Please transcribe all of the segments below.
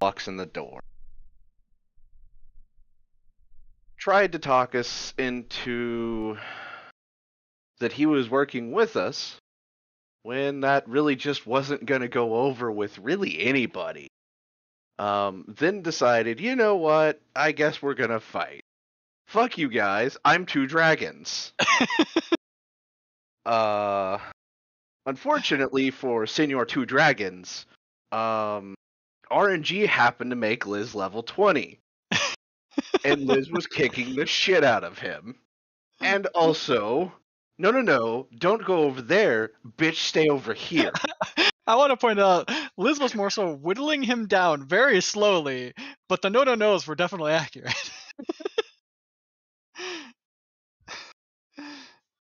walks in the door. Tried to talk us into that he was working with us when that really just wasn't going to go over with really anybody. Um, then decided, you know what? I guess we're going to fight. Fuck you guys. I'm two dragons. uh, unfortunately for Senor Two Dragons, um, RNG happened to make Liz level 20. and Liz was kicking the shit out of him. And also, no, no, no, don't go over there. Bitch, stay over here. I want to point out, Liz was more so whittling him down very slowly, but the no no nos were definitely accurate.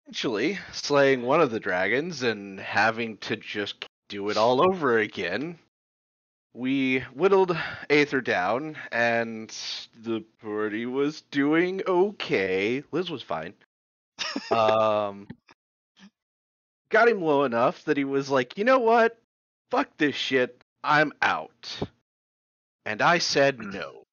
Eventually, slaying one of the dragons and having to just do it all over again, we whittled Aether down, and the party was doing okay. Liz was fine. um, got him low enough that he was like, you know what? Fuck this shit. I'm out. And I said no.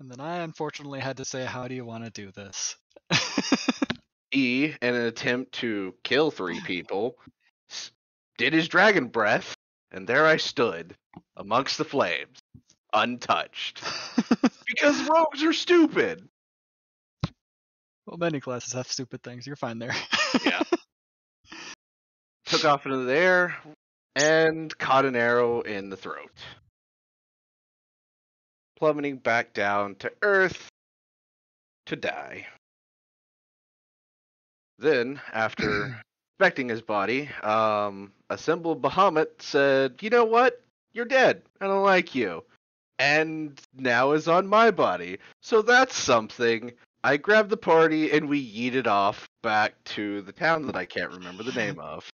and then I unfortunately had to say, How do you want to do this? e, in an attempt to kill three people, did his dragon breath, and there I stood amongst the flames, untouched. Because rogues are stupid. well, many classes have stupid things. You're fine there. Yeah. Took off into the air and caught an arrow in the throat. Plummeting back down to earth to die. Then, after inspecting his body, um, a symbol Bahamut said, You know what? You're dead. I don't like you. And now is on my body. So that's something. I grabbed the party and we yeeted off back to the town that I can't remember the name of,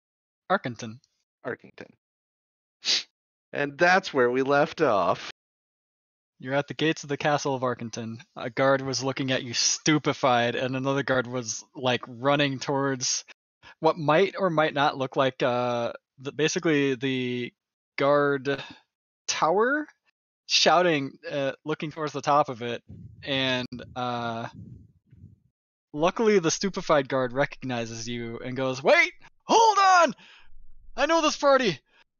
Arkington. Arkington. And that's where we left off. You're at the gates of the castle of Arkington. A guard was looking at you stupefied, and another guard was like running towards what might or might not look like uh, the, basically the guard tower, shouting, uh, looking towards the top of it. And uh, luckily, the stupefied guard recognizes you and goes, "Wait, hold on! I know this party.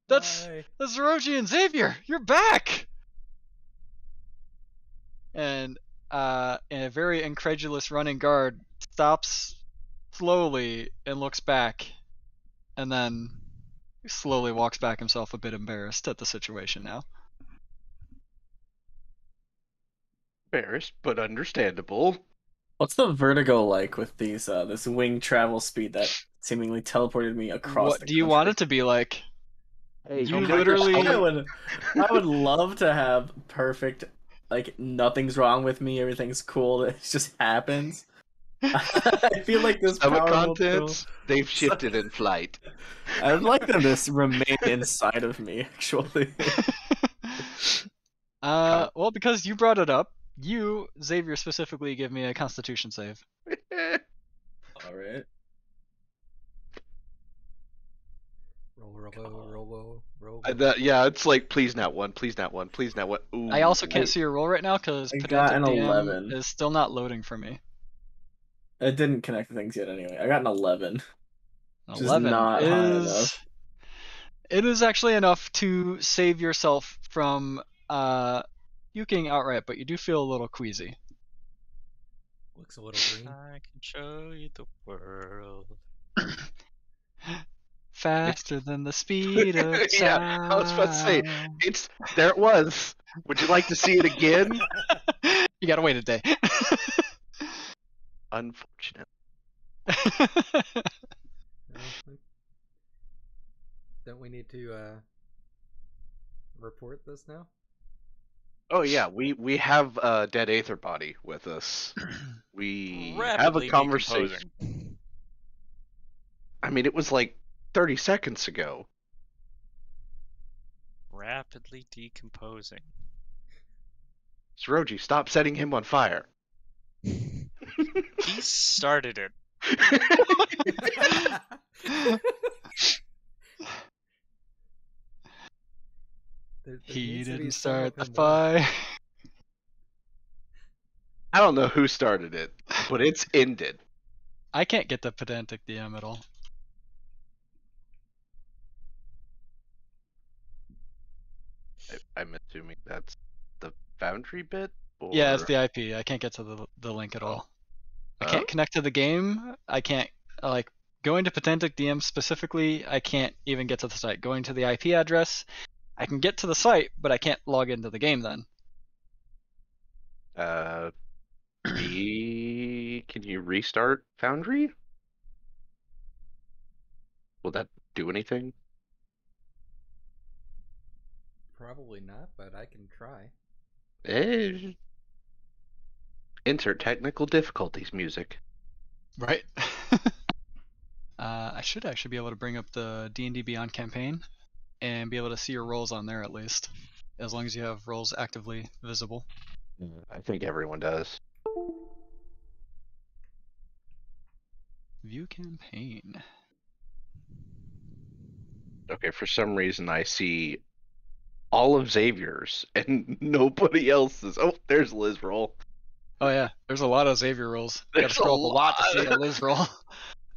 That's that's Zeroji and Xavier. You're back." and uh, a very incredulous running guard stops slowly and looks back, and then slowly walks back himself, a bit embarrassed at the situation now. Embarrassed, but understandable. What's the vertigo like with these uh this wing travel speed that seemingly teleported me across what the do you want it to be like? Hey, You literally- I would I would love to have perfect like nothing's wrong with me, everything's cool, it just happens. I feel like this Stomach power will still- contents, they've shifted in flight. I'd like them to remain inside of me, actually. uh, well, because you brought it up, you Xavier specifically give me a Constitution save. Alright. Roll, roll, roll, roll, roll. Uh, that- yeah, it's like please not one, please not one, please not one. Ooh. I also can't wait. see your roll right now because I got an 11. is still not loading for me. It didn't connect the things yet anyway. I got an eleven. Eleven not is enough. it is actually enough to save yourself from uh puking outright, but you do feel a little queasy. Looks a little green. I can show you the world. Faster than the speed of sound. Yeah, I was about to say, It's there. It was. Would you like to see it again? you gotta wait a day. Unfortunate. Don't we need to uh report this now? Oh yeah, we we have a dead aether body with us. We have a conversation. decomposing. I mean, it was like 30 seconds ago. Rapidly decomposing. Zeroji, stop setting him on fire. He started it. There- there he needs to be didn't start the him fire. I don't know who started it, but it's ended. I can't get the pedantic DM at all. I, I'm assuming that's the boundary bit. Or... Yeah, it's the IP. I can't get to the the link at oh. all. I Oh. can't connect to the game. I can't like going to Pedantic DM specifically. I can't even get to the site. Going to the IP address, I can get to the site, but I can't log into the game. Then Uh, re- can you restart Foundry? Will that do anything? Probably not, but I can try. Eh. Insert technical difficulties music. right. uh, I should actually be able to bring up the D and D Beyond campaign and be able to see your roles on there at least, as long as you have roles actively visible. I think everyone does. View campaign. Okay, for some reason I see all of Xavier's and nobody else's. Oh, there's Liz roll. Oh yeah, there's a lot of Xavier rolls. You gotta There's a scroll up a lot to see lot. a Liz roll. hey,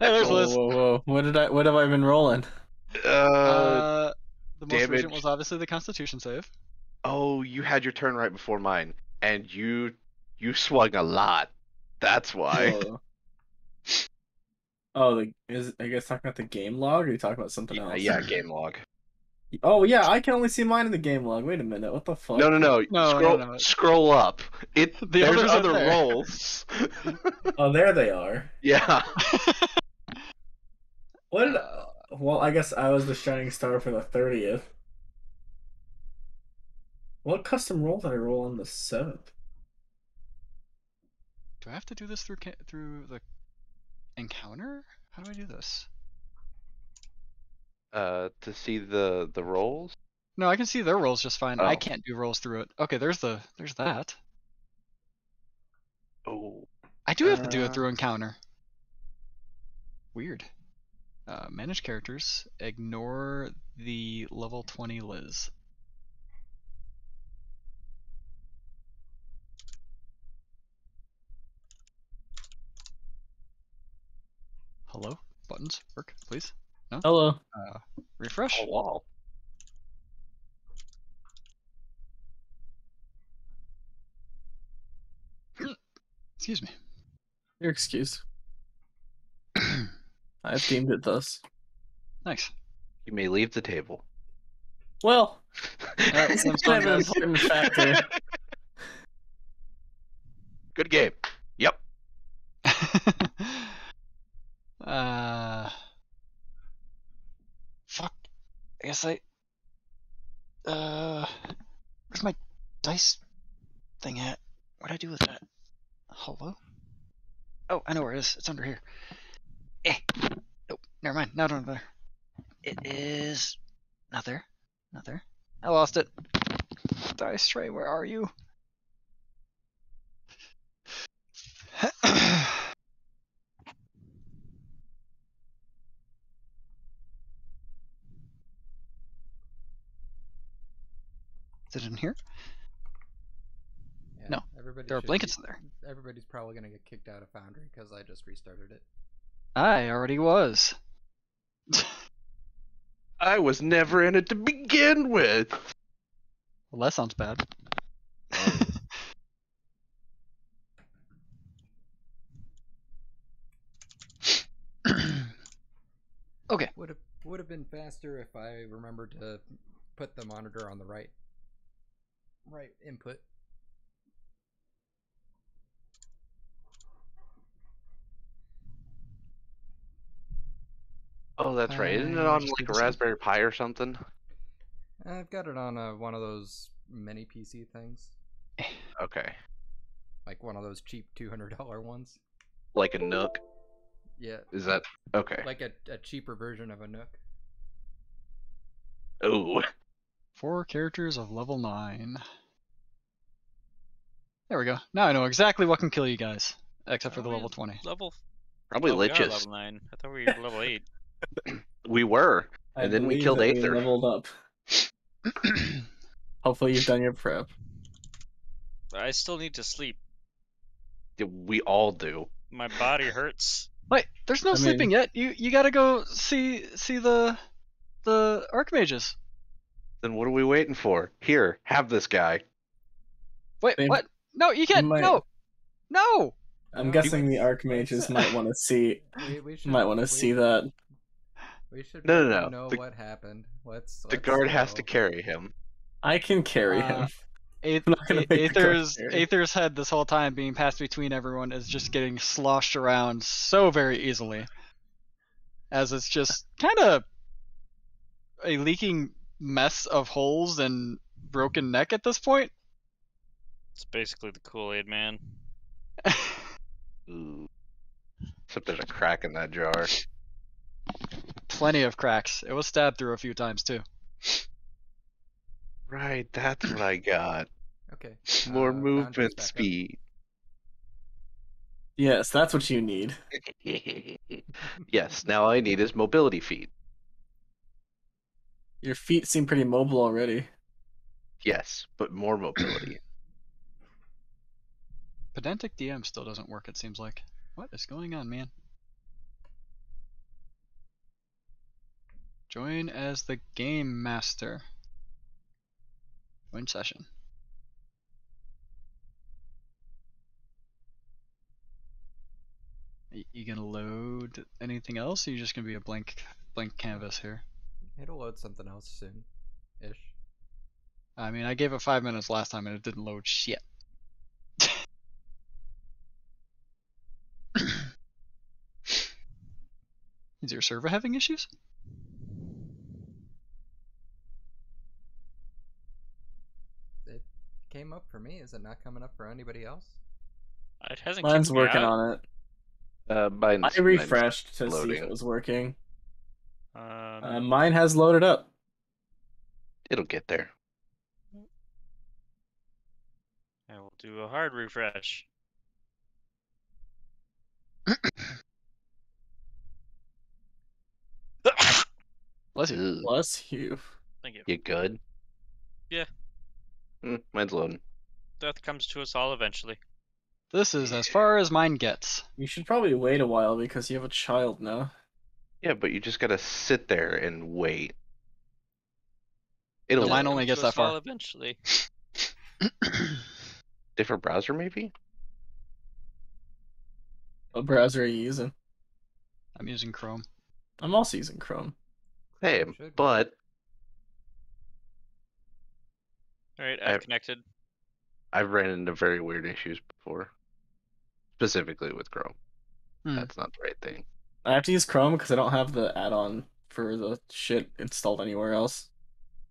there's Whoa, Liz. whoa, whoa! What did I? What have I been rolling? Uh, Uh, the most recent was obviously the Constitution save. oh, you had your turn right before mine, and you you swung a lot. That's why. Whoa. Oh, the, is I guess talking about the game log, or are you talking about something Yeah, else? yeah, game log. Oh yeah, I can only see mine in the game log. Wait a minute, what the fuck? No, no, no. No, scroll, no, no. scroll up. It The there's others are other there. rolls. Oh, there they are. yeah. What? Did, well, I guess I was the shining star for the thirtieth. What custom roll did I roll on the seventh? do I have to do this through through the encounter? How do I do this? Uh, to see the the rolls. No, I can see their rolls just fine. I Oh. can't do rolls through it. Okay, there's the there's that. Oh. I do have to do it Uh. through encounter. Weird. Uh, manage characters. Ignore the level 20 Liz. Hello? Buttons work, please. Hello. Refresh. Oh, wow. Excuse me. Your excuse. I've deemed it thus. Nice. You may leave the table. Well, Uh, it's some kind of an important factor. Good game. Yep. uh, fuck. I guess I. Uh, where's my dice thing at? What'd I do with that? Hello? Oh, I know where it is. It's under here. Eh. Nope. Never mind. Not under there. It is not there. Not there. I lost it. Dice tray, where are you? Is it in here? Yeah, no. there are blankets be, in there. Everybody's probably going to get kicked out of Foundry because I just restarted it. I already was. I was never in it to begin with. Well, that sounds bad. okay. Would have would have been faster if I remembered to put the monitor on the right right input. Oh, that's right. Isn't it Uh, on like a. Raspberry Pi or something? I've got it on a, one of those mini PC things, Okay. like one of those cheap two hundred dollar ones. Like a Nook? Yeah, Is that okay? like a, a cheaper version of a Nook. Oh, Four characters of level 9. There we go. Now I know exactly what can kill you guys. Except for the level 20. Level. probably we liches. level nine. I thought we were level eight. We were. I And then we killed that we Aether. leveled up. Hopefully you've done your prep. I still need to sleep. We all do. My body hurts. Wait, there's no I sleeping mean- yet. You you gotta go see see the the archmages. Then what are we waiting for? Here, have this guy. Wait, They- what? No, you can't. might- No, no. I'm Uh, guessing the let's- archmages might want to see We, we should, might want to see that. We should No, no, probably no. know The- what happened. Let's. The let's guard has to carry him. I can carry Uh, him. Aeth- I'm not gonna make the Aether's carry. Aether's head this whole time being passed between everyone is just getting sloshed around so very easily, as it's just kind of a leaking mess of holes and broken neck at this point. It's basically the Kool Aid Man. Ooh. Except there's a crack in that jar. Plenty of cracks. It was stabbed through a few times too. Right, that's what I got. Okay. More uh, movement speed. Yes, that's what you need. yes, now all I need is mobility feet. Your feet seem pretty mobile already. Yes, but more mobility. Pedantic DM still doesn't work. It seems like. What is going on, man? Join as the game master. Join session. Are you gonna load anything else? Or are you just gonna be a blank blank canvas here? It'll load something else soon, ish. I mean, I gave it five minutes last time and it didn't load shit. Is your server having issues? It came up for me. Is it not coming up for anybody else? It hasn't. Mine's kicked working out. on it. Uh, mine's, I refreshed to see if it was working. Um, Uh, mine has loaded up. It'll get there. I will do a hard refresh. Bless you. Bless you. Thank you. You good? Yeah. Mm, mine's loading. Death comes to us all eventually. This is as far as mine gets. You should probably wait a while because you have a child now. Yeah, but you just gotta sit there and wait. It'll The line only gets that far. eventually. different browser maybe. What browser are you using? I'm using Chrome. I'm also using Chrome. Hey, but All right, I- I've connected. I've ran into very weird issues before, specifically with Chrome. Hmm. That's not the right thing. I have to use Chrome because I don't have the add-on for the shit installed anywhere else.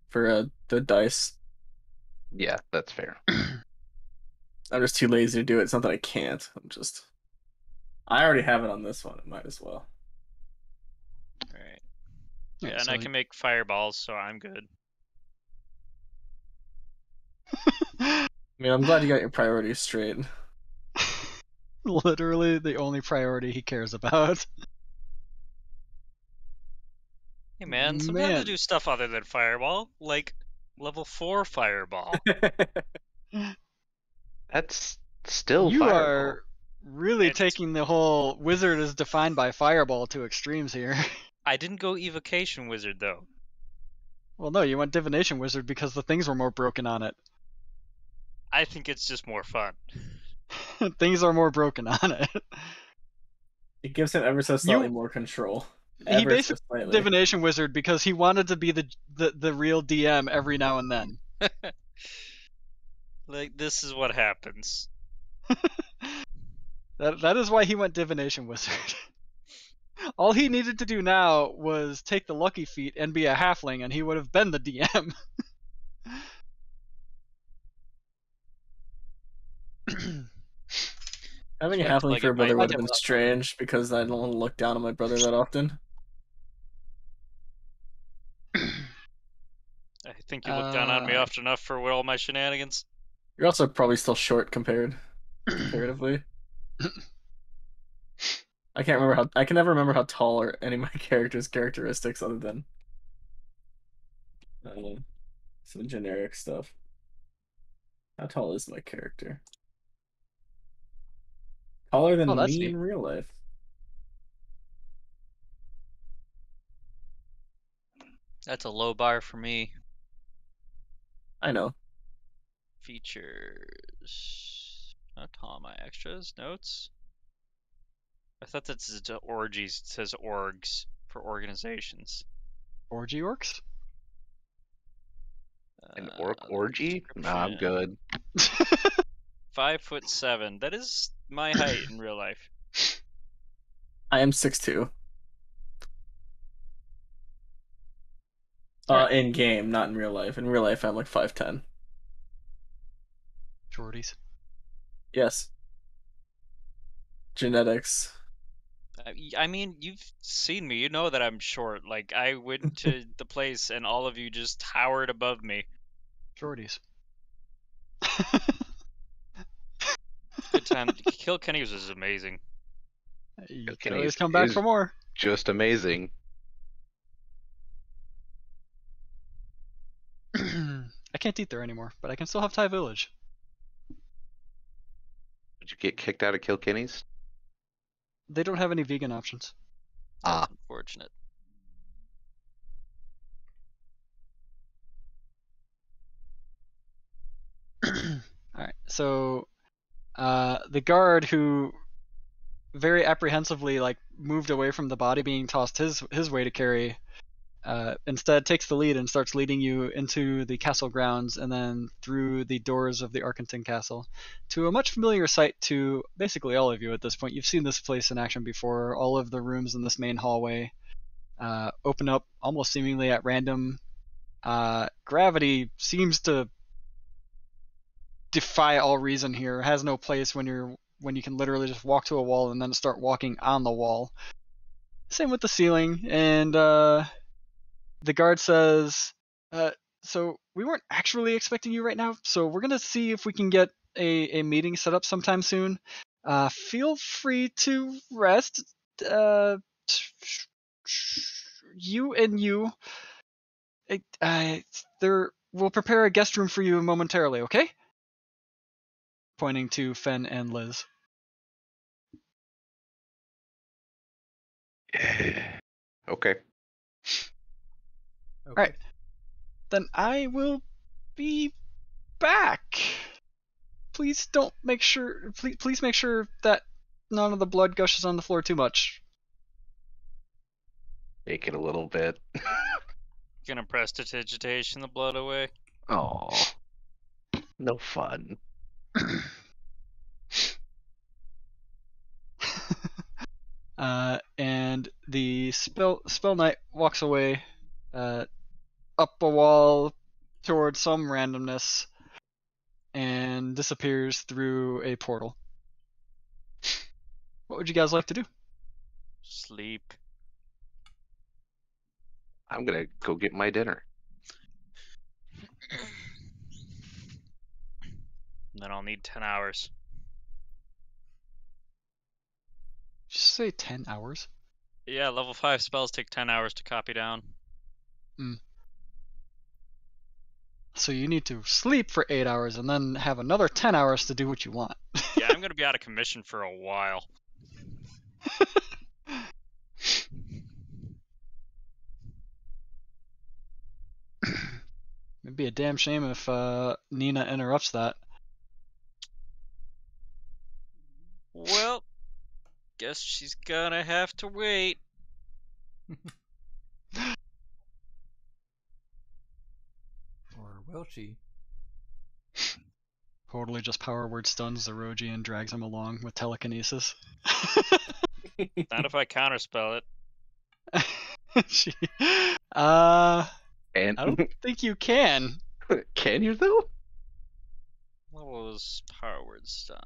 For uh, the dice, Yeah, that's fair. I'm just too lazy to do it. It's not that I can't. I'm just. I already have it on this one. It might as well. All right. Yeah, Yeah, and so I can make fireballs, so I'm good. I mean, I'm glad you got your priorities straight. Literally the only priority he cares about. Hey man, sometimes I Man. do stuff other than fireball, like level four fireball. Mm. That's still you Fireball. are really It's- taking the whole wizard is defined by fireball to extremes here. I didn't go evocation wizard though. well, no, you went divination wizard because the things were more broken on it. I think it's just more fun. things are more broken on it. it gives him ever so slightly You- more control. He basically slightly. divination wizard because he wanted to be the, the the real DM every now and then. like this is what happens. That that is why he went divination wizard. All he needed to do now was take the lucky feat and be a halfling, and he would have been the DM. Having a Like- halfling like for a brother would have been strange because I don't look down on my brother that often. Think you look down on me Uh, often enough for all my shenanigans. You're also probably still short compared comparatively. I can't remember how I can never remember how tall are any of my characters' characteristics other than I some generic stuff. How tall is my character? Taller than Oh, me neat. in real life. That's a low bar for me. I know. Features. Not all my extras. Notes. I thought that says orgies. It says orgs for organizations. Orgy orcs? An Uh, orc orgy? Nah, I'm good. Five foot seven. That is my height in real life. I am six two. Uh, in game, not in real life. In real life, I'm like five ten. Shorties. Yes. Genetics. I I mean, you've seen me. You know that I'm short. Like I went to the place and all of you just towered above me. Shorties. Good time. Kilkenny's was amazing. you Kenny can always come back for more. Just amazing. Can't eat there anymore, but I can still have Thai Village. Did you get kicked out of Kilkenny's? They don't have any vegan options. Ah. That's unfortunate. Alright, so uh, the guard who very apprehensively like moved away from the body being tossed his his way to carry uh, instead takes the lead and starts leading you into the castle grounds and then through the doors of the Arkington Castle to a much familiar sight to basically all of you at this point. You've seen this place in action before. All of the rooms in this main hallway uh, open up almost seemingly at random. Uh, gravity seems to defy all reason here. Has no place when you're when you can literally just walk to a wall and then start walking on the wall. Same with the ceiling, and uh, the guard says, uh, "So we weren't actually expecting you right now. So we're gonna see if we can get a, a meeting set up sometime soon. Uh, feel free to rest. Uh, you and you. It, uh, there, we'll prepare a guest room for you momentarily. Okay." pointing to Fen and Liz. okay. Okay. Right. Then I will be back. Please don't make sure please please make sure that none of the blood gushes on the floor too much. Make it a little bit. Gonna prestidigitation the digitation the blood away. Oh. No fun. uh, and the spell spell knight walks away uh, up a wall towards some randomness and disappears through a portal. What would you guys like to do? Sleep. I'm gonna go get my dinner. Then I'll need 10 hours. Just say ten hours. Yeah, level 5 spells take 10 hours to copy down. Hmm. So you need to sleep for eight hours and then have another ten hours to do what you want. Yeah, I'm gonna be out of commission for a while. It'd be a damn shame if uh, Nina interrupts that. Well, guess she's gonna have to wait. Or will she? Totally just power word stuns Zeroji and drags him along with telekinesis. Not if I counterspell it. she, uh, And I don't think you can. can you though? What was power word stun?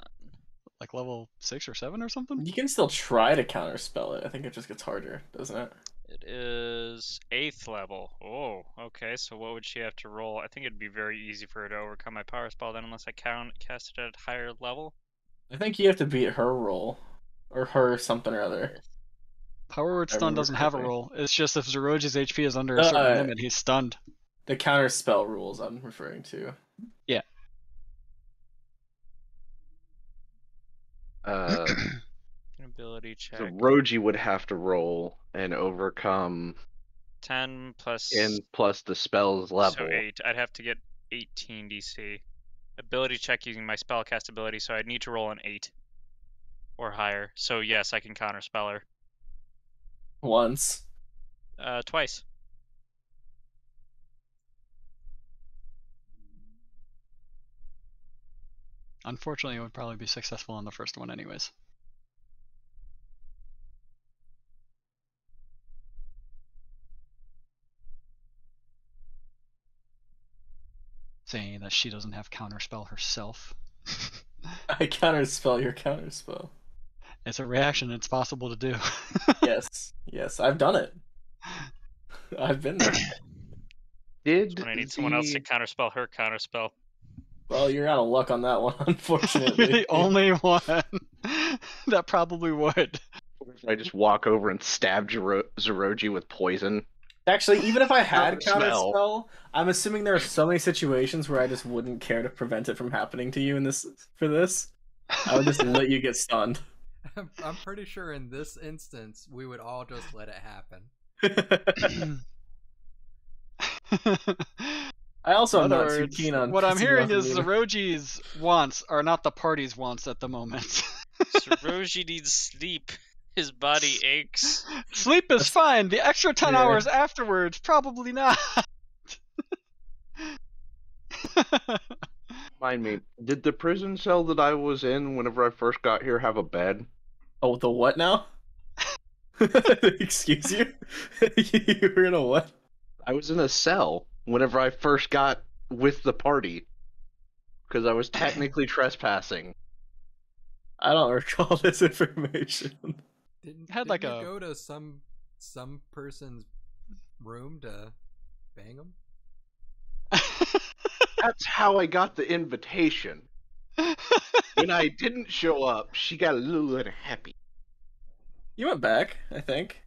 Like level six or seven or something. You can still try to counterspell it. I think it just gets harder, doesn't it? It is eighth level. Oh, okay. So what would she have to roll? I think it'd be very easy for her to overcome my power spell then, unless I count cast it at a higher level. I think you have to beat her roll, or her something or other. Power word stun doesn't have a roll. It's just if Zeroji's HP is under a certain Uh, limit, he's stunned. The counter spell rules I'm referring to. Yeah. Uh, Ability check. so Roji would have to roll and overcome Ten plus in plus the spell's level. So eight. I'd have to get 18 DC. Ability check using my spellcast ability, so I'd need to roll an eight or higher. So yes, I can counter spell her. Once. Uh, twice. Unfortunately, it would probably be successful on the first one, anyways. Saying that she doesn't have counterspell herself. I counterspell your counterspell. it's a reaction. It's possible to do. Yes. Yes, I've done it. I've been there. Did When I need someone else to counterspell her counterspell. Well, you're out of luck on that one, You're unfortunately. the only one that probably would. I just walk over and stab Zero- Zeroji with poison. Actually, even if I had Smell. counterspell, I'm assuming there are so many situations where I just wouldn't care to prevent it from happening to you in this for this. I would just let you get stunned. I'm, I'm pretty sure in this instance we would all just let it happen. I also am other not too keen on. what I'm hearing is either. Zeroji's wants are not the party's wants at the moment. Zeroji needs sleep. His body aches. Sleep is fine. The extra 10 Yeah. hours afterwards, probably not. Mind me, did the prison cell that I was in whenever I first got here have a bed? Oh, the what now? Excuse you? you were in a what? I was in a cell whenever I first got with the party because I was technically trespassing. I don't recall this information. Didn't, Had didn't like you a- go to some some person's room to bang him? That's how I got the invitation. When I didn't show up, she got a little unhappy. You went back, I think.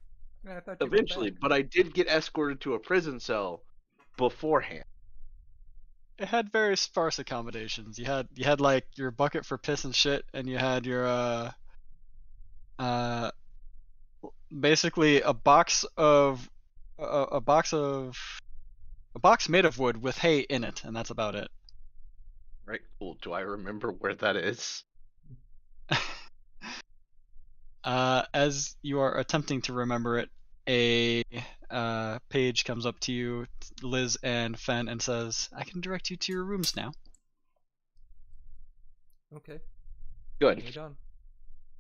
I thought Eventually, but I did get escorted to a prison cell beforehand. it had very sparse accommodations. You had you had like your bucket for piss and shit, and you had your uh uh basically a box of a, a box of a box made of wood with hay in it, and that's about it. Right? Cool. Do I remember where that is? Uh, as you are attempting to remember it, a uh, page comes up to you, Liz and Fen, and says, "I can direct you to your rooms now." Okay, Good. we're done.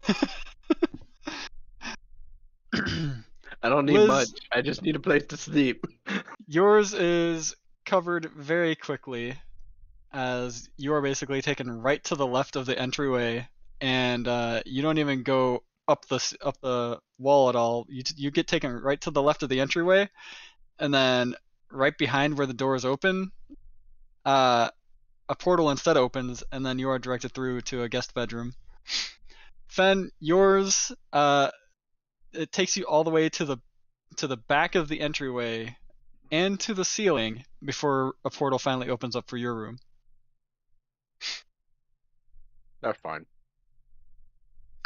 I don't need Liz- much. I just need a place to sleep. Yours is covered very quickly, as you are basically taken right to the left of the entryway, and uh, you don't even go up the up the wall at all. You t- you get taken right to the left of the entryway, and then right behind where the door is open, uh, a portal instead opens, and then you are directed through to a guest bedroom. Fen, yours, uh, it takes you all the way to the to the back of the entryway and to the ceiling before a portal finally opens up for your room. That's fine.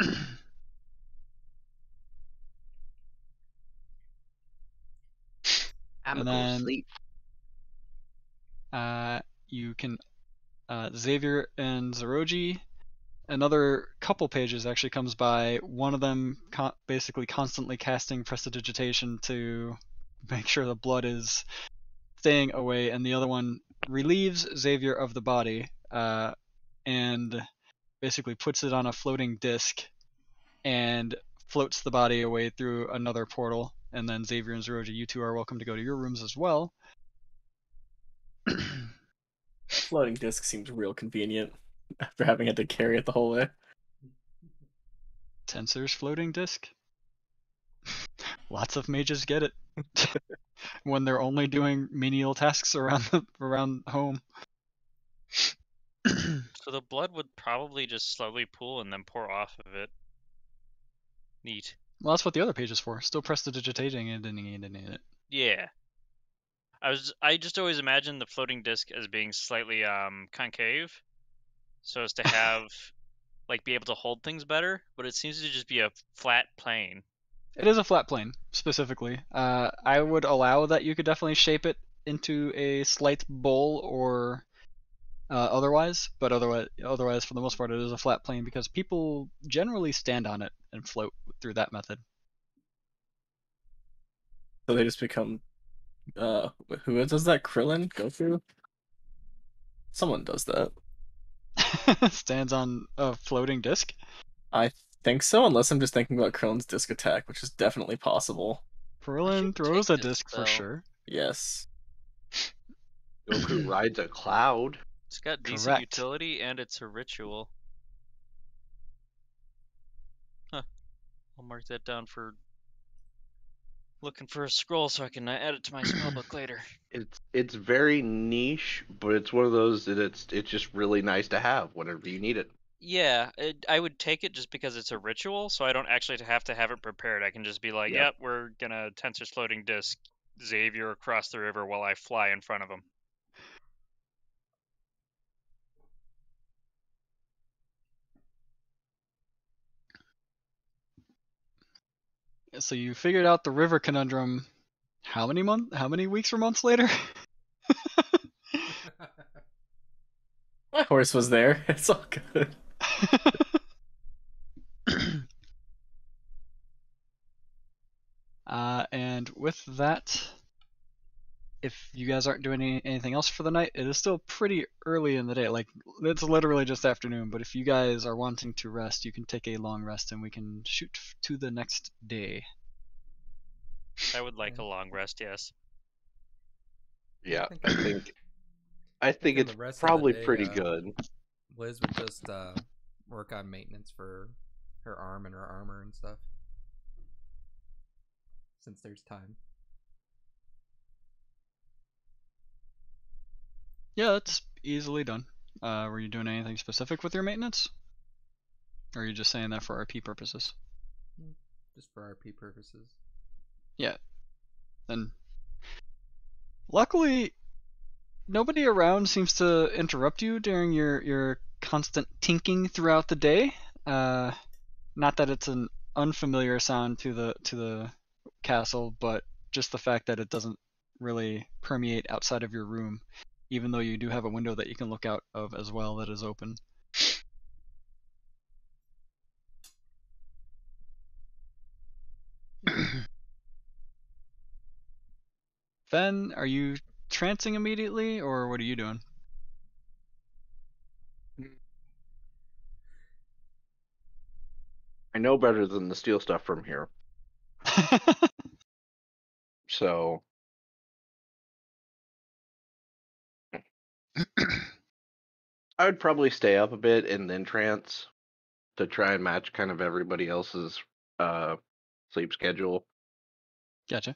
I'm And gonna then- sleep. Uh, you can uh, Xavier and Zeroji, another couple pages actually comes by. One of them basically constantly casting prestidigitation to make sure the blood is staying away, and the other one relieves Xavier of the body uh, and basically puts it on a floating disc and floats the body away through another portal. And then Xavier and Zeroja, you two are welcome to go to your rooms as well. Floating disc seems real convenient after having had to carry it the whole way. Tenser's floating disc. Lots of mages get it when they're only doing menial tasks around the, around home. So the blood would probably just slowly pool and then pour off of it. Neat. well, that's what the other page is for. Still prestidigitating it and it. Yeah. I was I just always imagined the floating disc as being slightly um concave, so as to have like be able to hold things better. But it seems to just be a flat plane. It is a flat plane specifically. Uh, I would allow that you could definitely shape it into a slight bowl or uh, otherwise, but otherwise, otherwise for the most part, it is a flat plane because people generally stand on it and float through that method. So they just become uh who does that Krillin go through? Someone does that. Stands on a floating disc. I think so, unless I'm just thinking about Krillin's disc attack, which is definitely possible. Krillin throws a this disc for sure. Yes. Goku rides a cloud. It's got decent Correct. utility and it's a ritual. Huh. I'll mark that down for looking for a scroll so I can uh, add it to my spellbook later. It's it's very niche, but it's one of those that it's it's just really nice to have whenever you need it. Yeah, it, I would take it just because it's a ritual, so I don't actually have to have it prepared. I can just be like, Yep. "Yep, we're gonna Tenser's floating disc Xavier across the river while I fly in front of him." So you figured out the river conundrum. How many month? How many weeks or months later? My horse was there. It's all good. uh, and with that, if you guys aren't doing any, anything else for the night, it is still pretty early in the day. Like it's literally just afternoon. But if you guys are wanting to rest, you can take a long rest, and we can shoot f- to the next day. I would like Yeah. a long rest, yes. Yeah, I think I think it's rest probably day, pretty uh, good. Liz would just uh, work on maintenance for her arm and her armor and stuff. Since there's time. Yeah, that's easily done. Uh, were you doing anything specific with your maintenance? Or are you just saying that for RP purposes? Just for RP purposes. Yeah. Then, luckily, nobody around seems to interrupt you during your your constant tinking throughout the day. Uh, not that it's an unfamiliar sound to the to the castle, but just the fact that it doesn't really permeate outside of your room, even though you do have a window that you can look out of as well that is open. Fen, are you trancing immediately, or what are you doing? I know better than to steal stuff from here, so I would probably stay up a bit and then trance to try and match kind of everybody else's uh sleep schedule. gotcha.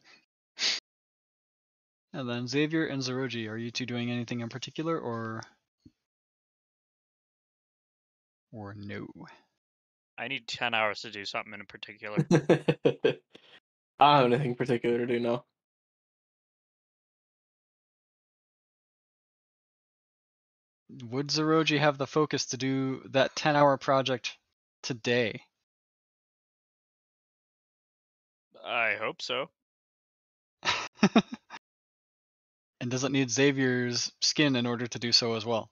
And then Xavier and Zeroji, are you two doing anything in particular, or or no? I need 10 hours to do something in particular. I don't have anything particular to do now. Would Zeroji have the focus to do that 10 hour project today? I hope so. and does it need Xavier's skin in order to do so as well?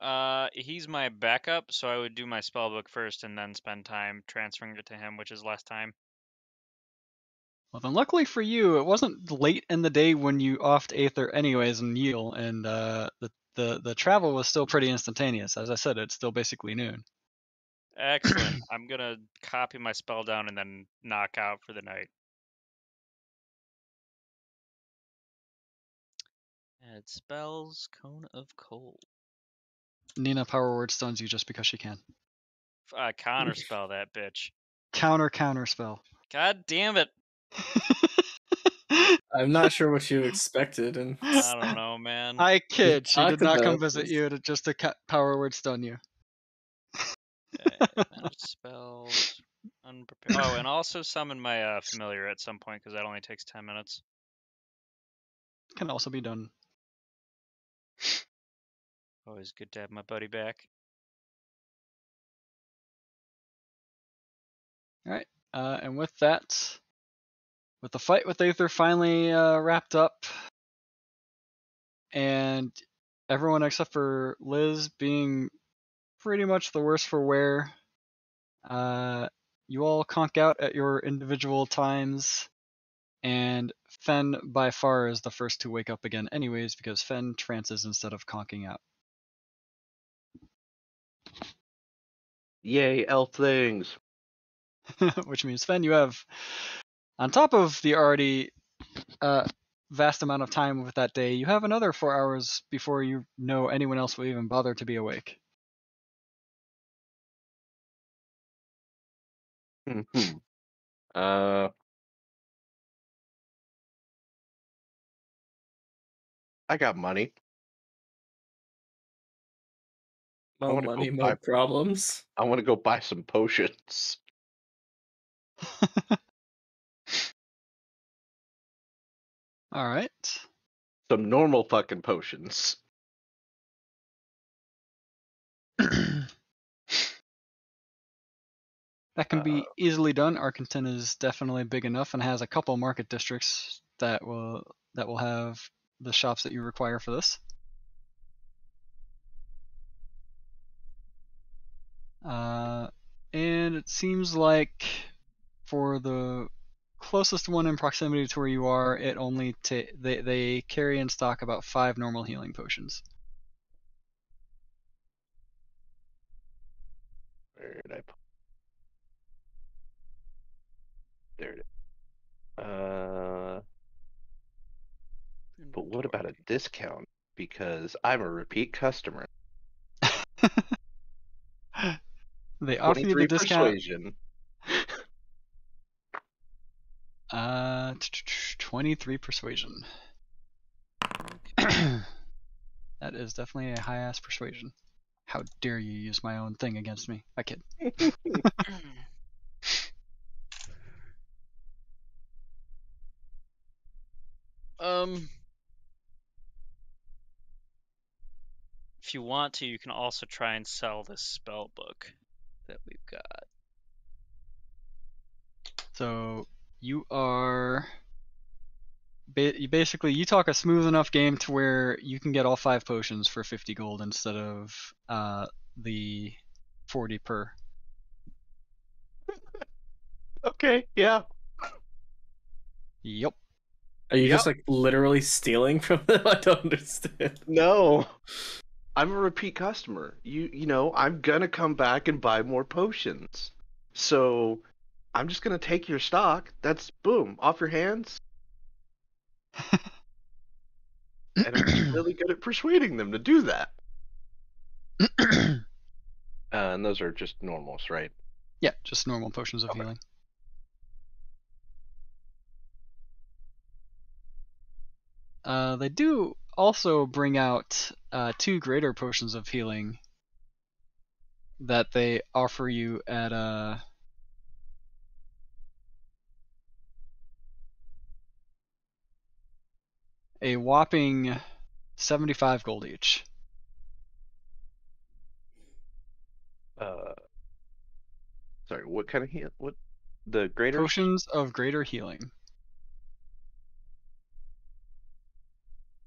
Uh, he's my backup, so I would do my spell book first and then spend time transferring it to him, which is less time. Well, then luckily for you, it wasn't late in the day when you offed Aether anyways and Yield, and uh, the, the the travel was still pretty instantaneous. As I said, it's still basically noon. Excellent. I'm gonna copy my spell down and then knock out for the night. Add spells, cone of cold. Nina power word stuns you just because she can. F- Uh, counter spell that bitch. Counter counter spell. God damn it! I'm not sure what you expected, and I don't know, man. I kid. She did not come visit this. you to just to ca- power word stun you. Spells. Unprepared. Oh, and also summon my uh, familiar at some point because that only takes ten minutes. Can also be done. Always good to have my buddy back. Uh, and with that, with the fight with Aether finally uh, wrapped up, and everyone except for Liz being pretty much the worse for wear, uh, you all conk out at your individual times, and Fen by far is the first to wake up again, anyways, because Fen trances instead of conking out. Yay, elf things. which means Fen, you have, on top of the already uh, vast amount of time with that day, you have another four hours before you know anyone else will even bother to be awake. Mhm. uh, I got money. I more wanna money, buy- problems. I want to go buy some potions. All right. Some normal fucking potions. That can be Uh, easily done. Arkington is definitely big enough and has a couple market districts that will that will have the shops that you require for this. Uh, and it seems like for the closest one in proximity to where you are, it only ta- they they carry in stock about five normal healing potions. Where did I put? There it is. Uh, but what about a discount? Because I'm a repeat customer. they offer you the discount. persuasion. Uh, 23 persuasion. that is definitely a high ass persuasion. How dare you use my own thing against me? I kid. um, if you want to, you can also try and sell this spell book that we've got. So you are. Ba- you basically, you talk a smooth enough game to where you can get all five potions for 50 gold instead of uh, the 40 per. Okay, yeah. Yep. Are you Yep. just like literally stealing from them? I don't understand. No. I'm a repeat customer. You you know, I'm gonna come back and buy more potions. So I'm just gonna take your stock. That's boom, off your hands. And I'm really good at persuading them to do that. Uh, and those are just normals, right? yeah, just normal potions of Okay. healing. Uh, they do also bring out uh, two greater potions of healing that they offer you at uh, a whopping 75 gold each. Uh, sorry, what kind of heal? What the greater? Potions of greater healing.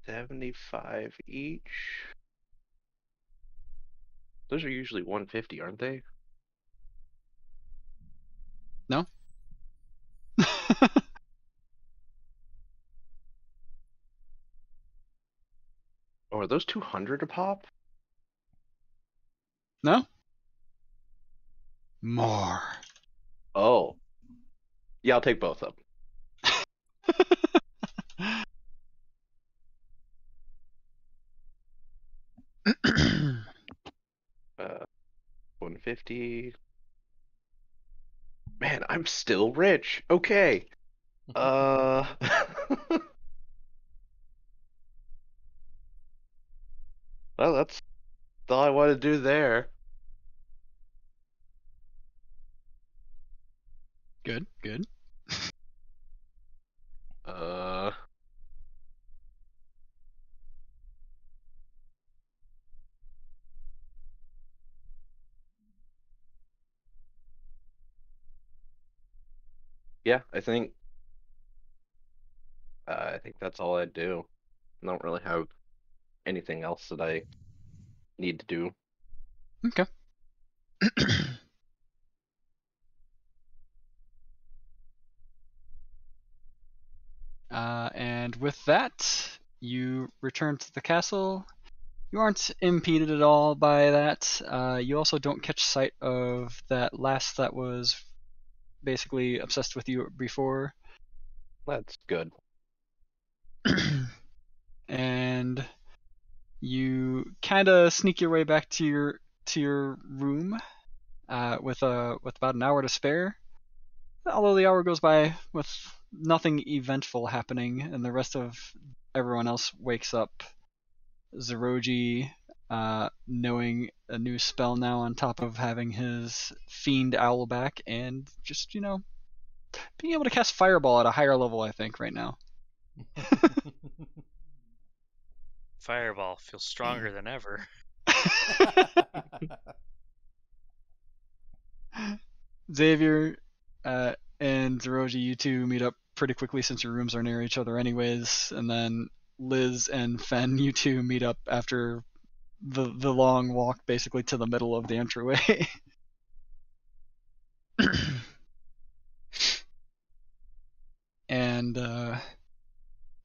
Seventy-five each. Those are usually 150, aren't they? Or are those 200 a pop? no? More. Oh. Yeah, I'll take both of them. Uh, 150. Man, I'm still rich. Okay. Uh. well, that's all I want to do there. good, good. Uh. Yeah, I think. Uh, I think that's all I'd do. I don't really have anything else that I need to do. Okay. uh, and with that, you return to the castle. You aren't impeded at all by that. Uh, you also don't catch sight of that last that was basically obsessed with you before. That's good. and you kind of sneak your way back to your to your room uh, with a with about an hour to spare. Although the hour goes by with nothing eventful happening, and the rest of everyone else wakes up. Zeroji, uh, knowing a new spell now on top of having his fiend owl back, and just you know being able to cast fireball at a higher level. I think right now. Fireball feels stronger than ever. Xavier uh, and Zeroji, you two meet up pretty quickly since your rooms are near each other, anyways. And then Liz and Fen, you two meet up after the the long walk, basically to the middle of the entryway. and uh,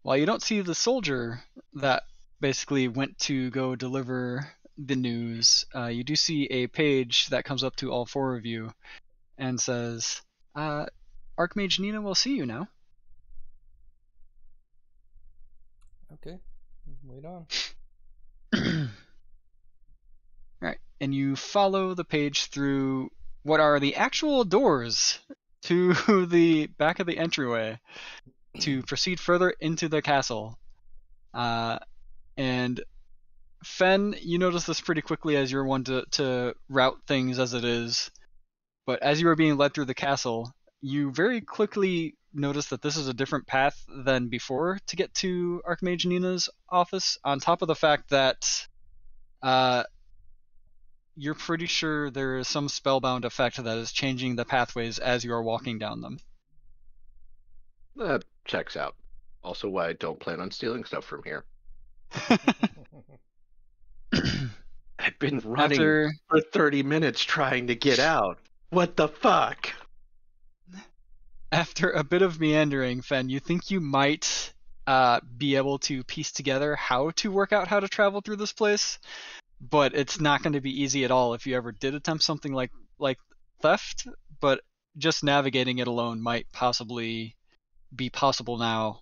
while you don't see the soldier that basically went to go deliver the news, uh, you do see a page that comes up to all four of you and says, uh, Archmage Nina will see you now. okay. Wait on. Right. And you follow the page through what are the actual doors to the back of the entryway to proceed further into the castle. Uh, and Fen, you notice this pretty quickly as you're one to, to route things as it is. But as you are being led through the castle, you very quickly notice that this is a different path than before to get to Archmage Nina's office, on top of the fact that uh, you're pretty sure there is some spellbound effect that is changing the pathways as you are walking down them. That checks out. Also, why I don't plan on stealing stuff from here. I've been running After for 30 minutes trying to get out. What the fuck? after a bit of meandering, Fen, you think you might uh, be able to piece together how to work out how to travel through this place, but it's not going to be easy at all if you ever did attempt something like like theft. But just navigating it alone might possibly be possible now.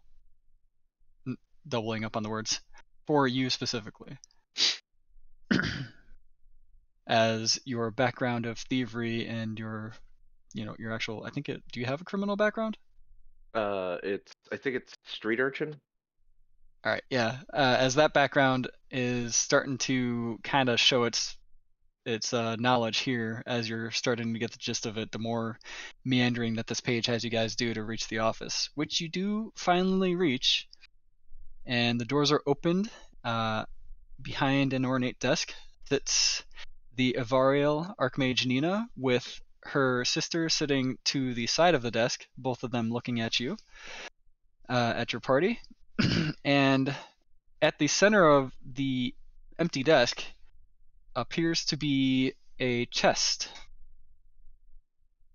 Doubling up on the words for you specifically. As your background of thievery and your, you know, your actual, I think it. Do you have a criminal background? Uh, it's I think it's street urchin. All right, yeah. Uh, as that background is starting to kind of show its its uh, knowledge here, as you're starting to get the gist of it, the more meandering that this page has you guys do to reach the office, which you do finally reach, and the doors are opened. Uh, behind an ornate desk sits the Avariel Archmage Nina with her sister sitting to the side of the desk, both of them looking at you uh, at your party. and at the center of the empty desk appears to be a chest.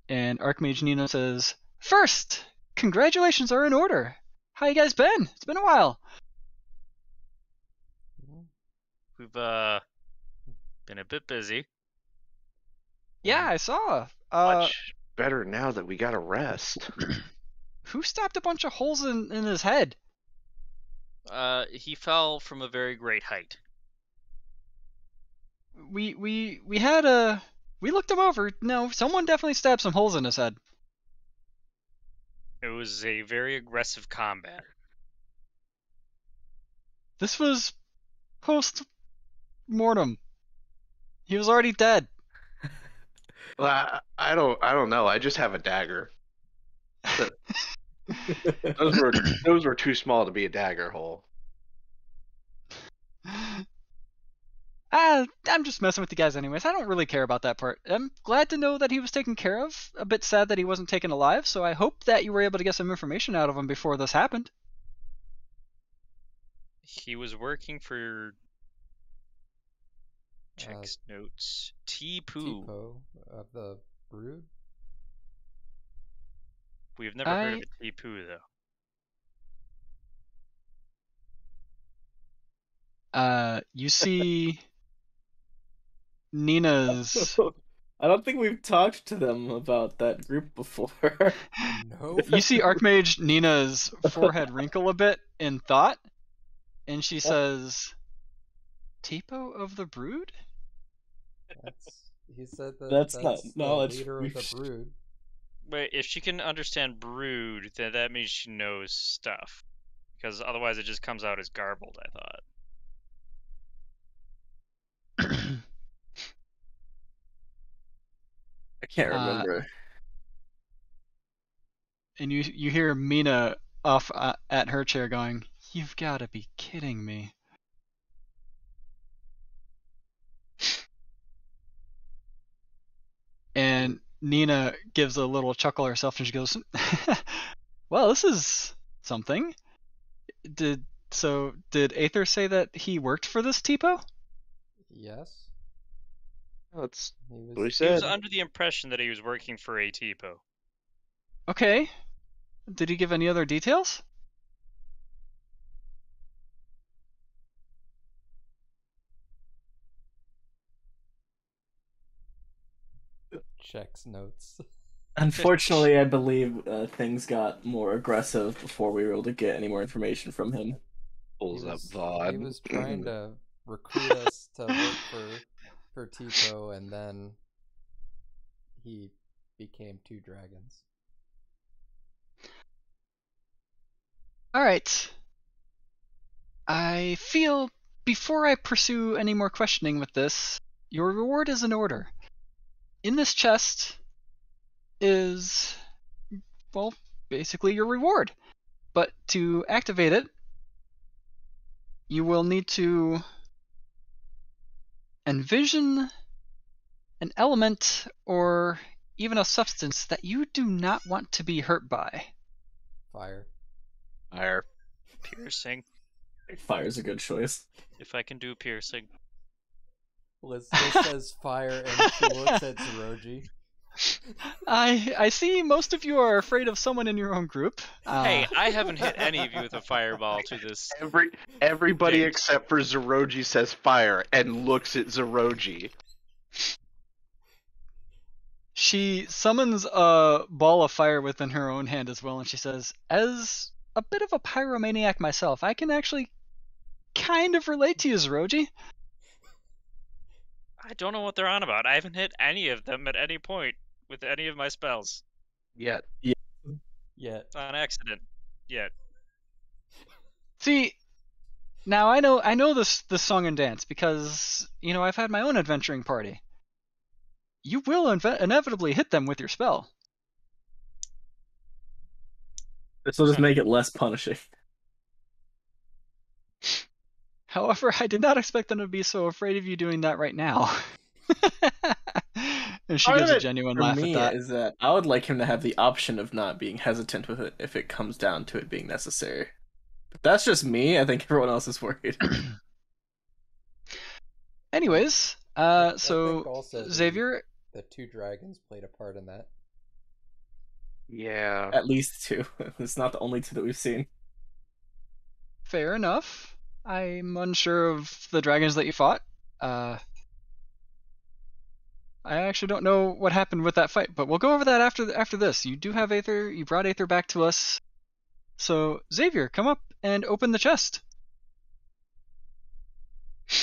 And Archmage Nina says, First, congratulations are in order. How you guys been? It's been a while. We've uh been a bit busy. Yeah, I saw. Uh, Much better now that we got a rest. who stabbed a bunch of holes in, in his head? Uh, he fell from a very great height. We we we had a we looked him over. No, someone definitely stabbed some holes in his head. It was a very aggressive combat. This was post mortem. He was already dead. Well, I, I don't I don't know. I just have a dagger. Those were those were too small to be a dagger hole. Ah, I'm just messing with you guys anyways. I don't really care about that part. I'm glad to know that he was taken care of. A bit sad that he wasn't taken alive, so I hope that you were able to get some information out of him before this happened. He was working for Uh, notes. Tipo. Of the Brood. We've never heard of I- a Tipo though. Uh, you see Nina's. I don't think we've talked to them about that group before. No. You see Archmage Nina's forehead wrinkle a bit in thought, and she says, "Tipo of the Brood." That's, he said that. That's That's, not the knowledge leader of the Brood. Wait, if she can understand brood, then that means she knows stuff. Because otherwise it just comes out as garbled, I thought. I can't Uh, remember. and you you hear Mina off uh, at her chair going, "You've got to be kidding me." And Nina gives a little chuckle herself and she goes, "Well, this is something." Did so did Aether say that he worked for this Tipo? Yes. That's He was. what he He was under the impression that he was working for a Tipo. Okay. Did he give any other details? checks notes. Unfortunately, I believe uh, things got more aggressive before we were able to get any more information from him. Pulls he up was, VOD. He was trying to recruit us to work for for Tipo, and then he became two dragons. All right. I feel before I pursue any more questioning with this, your reward is in order. In this chest is, well, basically your reward. But to activate it, you will need to envision an element or even a substance that you do not want to be hurt by. Fire. Fire. Piercing. Fire's a good choice. If I can do piercing. Liz, Liz says fire, and she looks at Zeroji. I I see most of you are afraid of someone in your own group. Uh, Hey, I haven't hit any of you with a fireball to this. Every everybody Date. except for Zeroji says fire and looks at Zeroji. she summons a ball of fire within her own hand as well, and she says, "As a bit of a pyromaniac myself, I can actually kind of relate to you, Zeroji. I don't know what they're on about. I haven't hit any of them at any point with any of my spells Yet. Yet. on accident yet. See, now I know I know this this song and dance because you know I've had my own adventuring party. You will inve- inevitably hit them with your spell. This will just make it less punishing. However, I did not expect them to be so afraid of you doing that right now. and she Part gives a genuine For laugh me, at that. is that I would like him to have the option of not being hesitant with it if it comes down to it being necessary. But that's just me. I think everyone else is worried. Anyways, Uh, so think the- Xavier, the two dragons played a part in that. Yeah. At least two. it's not the only two that we've seen. fair enough. I'm unsure of the dragons that you fought. Uh, I actually don't know what happened with that fight, but we'll go over that after after this. You do have Aether. You brought Aether back to us. So Xavier, come up and open the chest.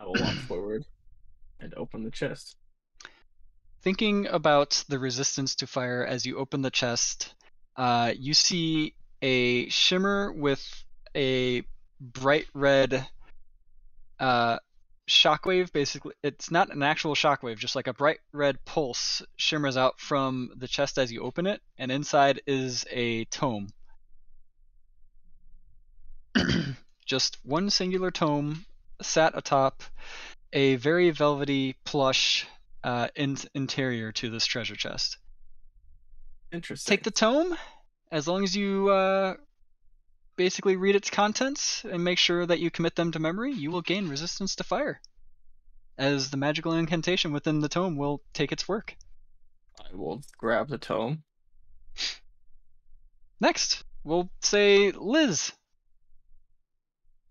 I will walk forward and open the chest. Thinking about the resistance to fire as you open the chest, uh, you see a shimmer with a bright red uh, shockwave. Basically, it's not an actual shockwave, just like a bright red pulse shimmers out from the chest as you open it, and inside is a tome. just one singular tome sat atop a very velvety plush uh, in- interior to this treasure chest. Interesting. Take the tome, as long as you uh, basically read its contents and make sure that you commit them to memory, you will gain resistance to fire. As the magical incantation within the tome will take its work. I will grab the tome. Next, we'll say Liz.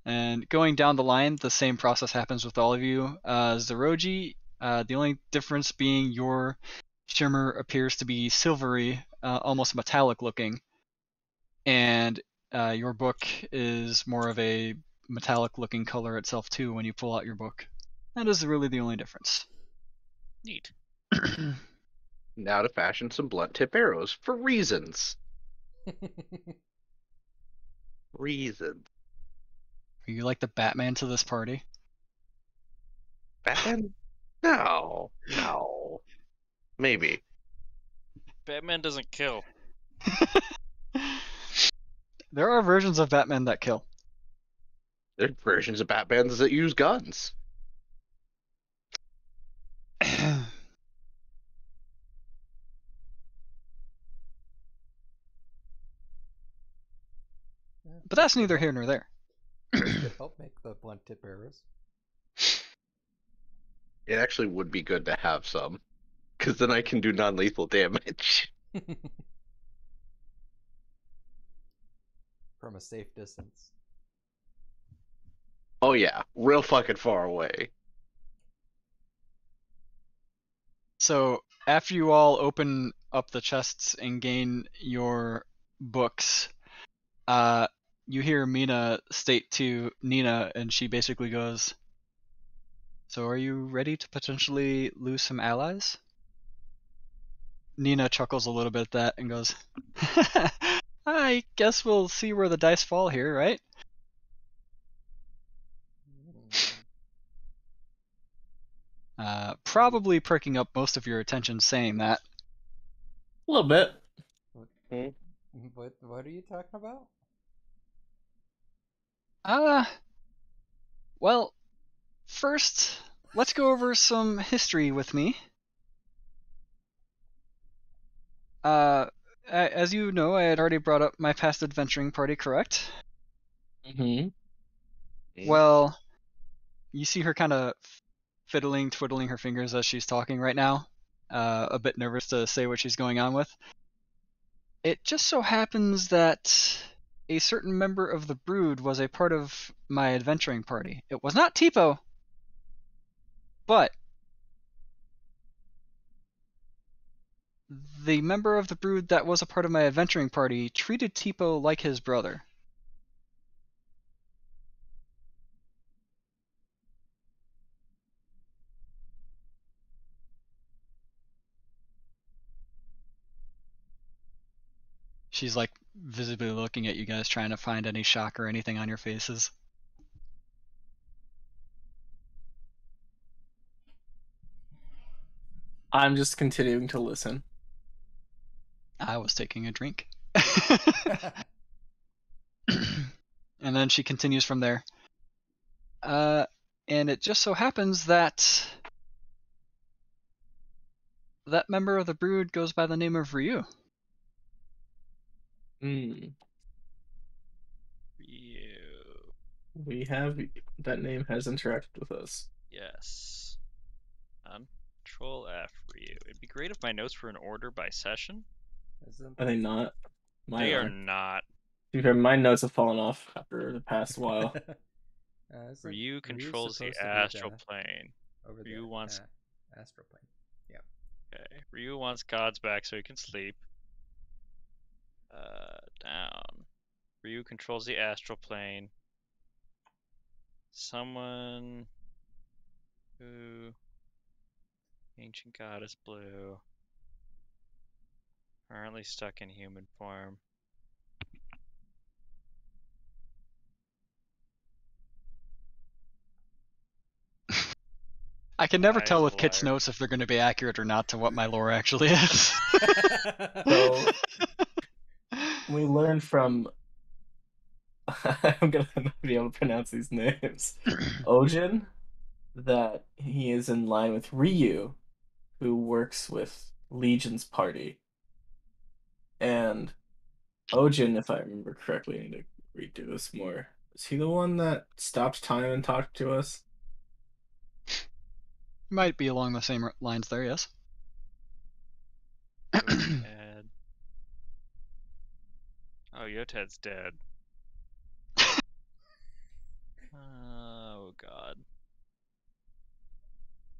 And going down the line, the same process happens with all of you. Uh, Zeroji, uh, the only difference being your shimmer appears to be silvery, uh, almost metallic looking, and uh, your book is more of a metallic looking color itself too when you pull out your book. That is really the only difference. Neat. Now to fashion some blunt tip arrows for reasons. Reasons. Are you like the Batman to this party? Batman? No. No. Maybe. Batman doesn't kill. there are versions of Batman that kill. There are versions of Batmans that use guns. But that's neither here nor there. could help make the blunt tip arrows. It actually would be good to have some. Because then I can do non lethal damage. From a safe distance. Oh, yeah. Real fucking far away. So after you all open up the chests and gain your books, uh, you hear Mina state to Nina, and she basically goes, "So are you ready to potentially lose some allies?" Nina chuckles a little bit at that and goes, "I guess we'll see where the dice fall here, right?" Mm, Uh, probably perking up most of your attention saying that. A little bit. What what are you talking about? Uh, well, first, let's go over some history with me. Uh, a- as you know, I had already brought up my past adventuring party, correct? Mm-hmm. Well, you see her kind of fiddling, twiddling her fingers as she's talking right now, uh, a bit nervous to say what she's going on with. It just so happens that a certain member of the brood was a part of my adventuring party. It was not Tipo, but the member of the brood that was a part of my adventuring party treated Tipo like his brother. She's like visibly looking at you guys, trying to find any shock or anything on your faces. I'm just continuing to listen. I was taking a drink. and then she continues from there. Uh, and it just so happens that that member of the brood goes by the name of Ryu. Mm. You. We have that name has interacted with us. Yes. Control F Ryu. It'd be great if my notes were in order by session. Isn't Are they not? Mine They are. are not. To be fair, my notes have fallen off after the past while. uh, isn't Ryu Ryu controls the supposed to be astral the- plane. over Ryu the wants- uh, astral plane. Yeah. Okay. Ryu wants gods back so he can sleep. Uh, down. Ryu controls the astral plane. Someone who ancient goddess blue. Currently stuck in human form. I can never Liar tell with Kit's notes if they're going to be accurate or not to what my lore actually is. So we learned from. I'm gonna not be able to pronounce these names. Ojin, that he is in line with Ryu, who works with Legion's party. And Ojin, if I remember correctly, I need to redo this more. Is he the one that stopped time and talked to us? Might be along the same lines there, yes. Yotad. Oh, Yotad's dead. oh god.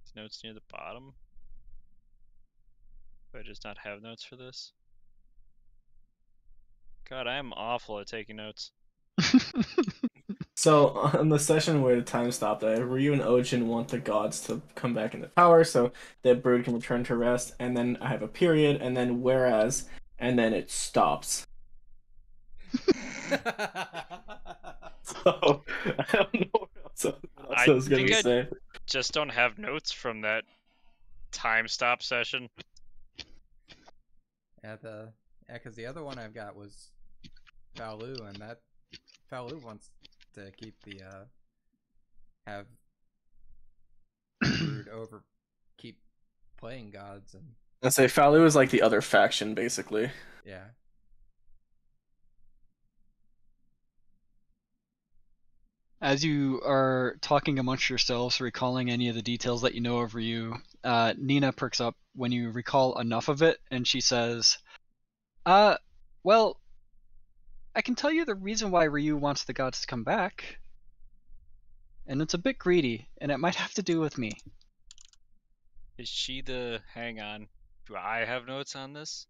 Is notes near the bottom? Do I just not have notes for this? God, I am awful at taking notes. So on the session where the time stopped, uh, Ryu and Ojin want the gods to come back into power so that Brood can return to rest, and then I have a period, and then whereas, and then it stops. So I don't know what else, what else I, I was gonna I- say. Just don't have notes from that time stop session. Yeah, the yeah, because the other one I've got was Faolu, and that Faolu wants to keep the uh have Brood over keep playing gods and I say Faolu is like the other faction, basically. yeah. As you are talking amongst yourselves, recalling any of the details that you know of Ryu, uh, Nina perks up when you recall enough of it, and she says, "Uh, well, I can tell you the reason why Ryu wants the gods to come back, and it's a bit greedy, and it might have to do with me." Is she the. Hang on. Do I have notes on this?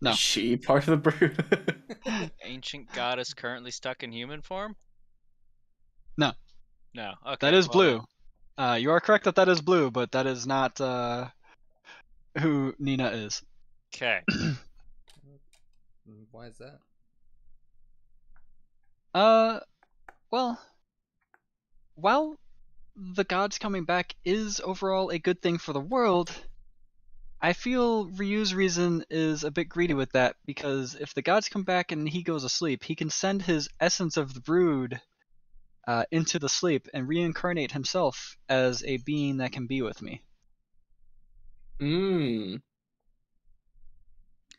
No. Is she part of the brood? Ancient goddess currently stuck in human form? No. No. Okay. That is well, blue. Uh, you are correct that that is blue, but that is not uh, who Nina is. Okay. Why is that? Uh, well, while the gods coming back is overall a good thing for the world, I feel Ryu's reason is a bit greedy with that because if the gods come back and he goes asleep, he can send his essence of the brood uh, into the sleep and reincarnate himself as a being that can be with me. Mmm.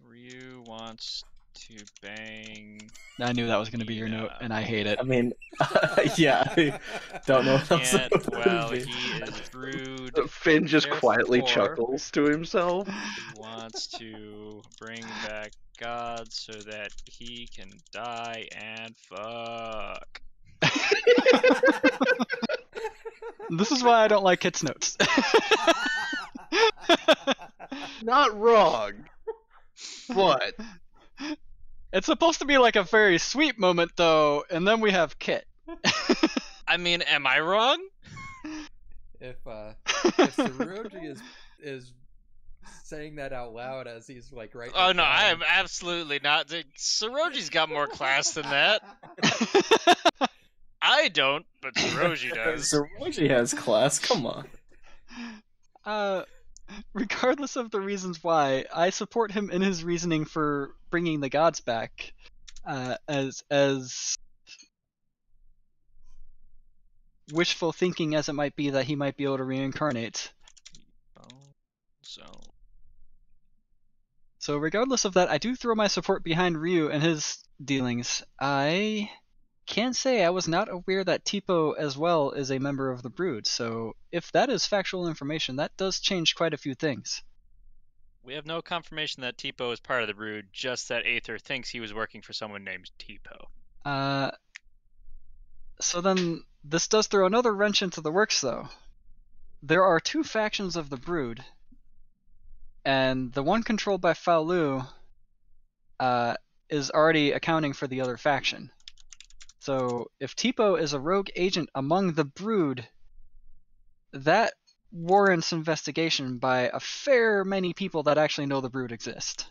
Ryu wants to bang. I knew that was going to be your note, and I hate it. I mean, yeah, I don't know what else Can't it would while be. he is brood. Finn just quietly chuckles to himself. He wants to bring back God so that he can die and fuck. This is why I don't like Kit's notes. Not wrong. What? It's supposed to be like a very sweet moment, though, and then we have Kit. I mean, am I wrong? if uh if Zeroji is is saying that out loud as he's like right Oh no, I am absolutely not. The- Zeroji's got more class than that. I don't, but Soroji does. Zeroji has class. Come on. uh, regardless of the reasons why, I support him in his reasoning for bringing the gods back, uh, as as wishful thinking as it might be that he might be able to reincarnate. Oh, so So regardless of that, I do throw my support behind Ryu and his dealings. I can say I was not aware that Tipo as well is a member of the Brood. So if that is factual information, that does change quite a few things. We have no confirmation that Tipo is part of the brood, just that Aether thinks he was working for someone named Tipo. Uh, so then this does throw another wrench into the works, though. There are two factions of the Brood, and the one controlled by Faolu uh, is already accounting for the other faction. So if Tipo is a rogue agent among the Brood, that warrants investigation by a fair many people that actually know the Brood exist.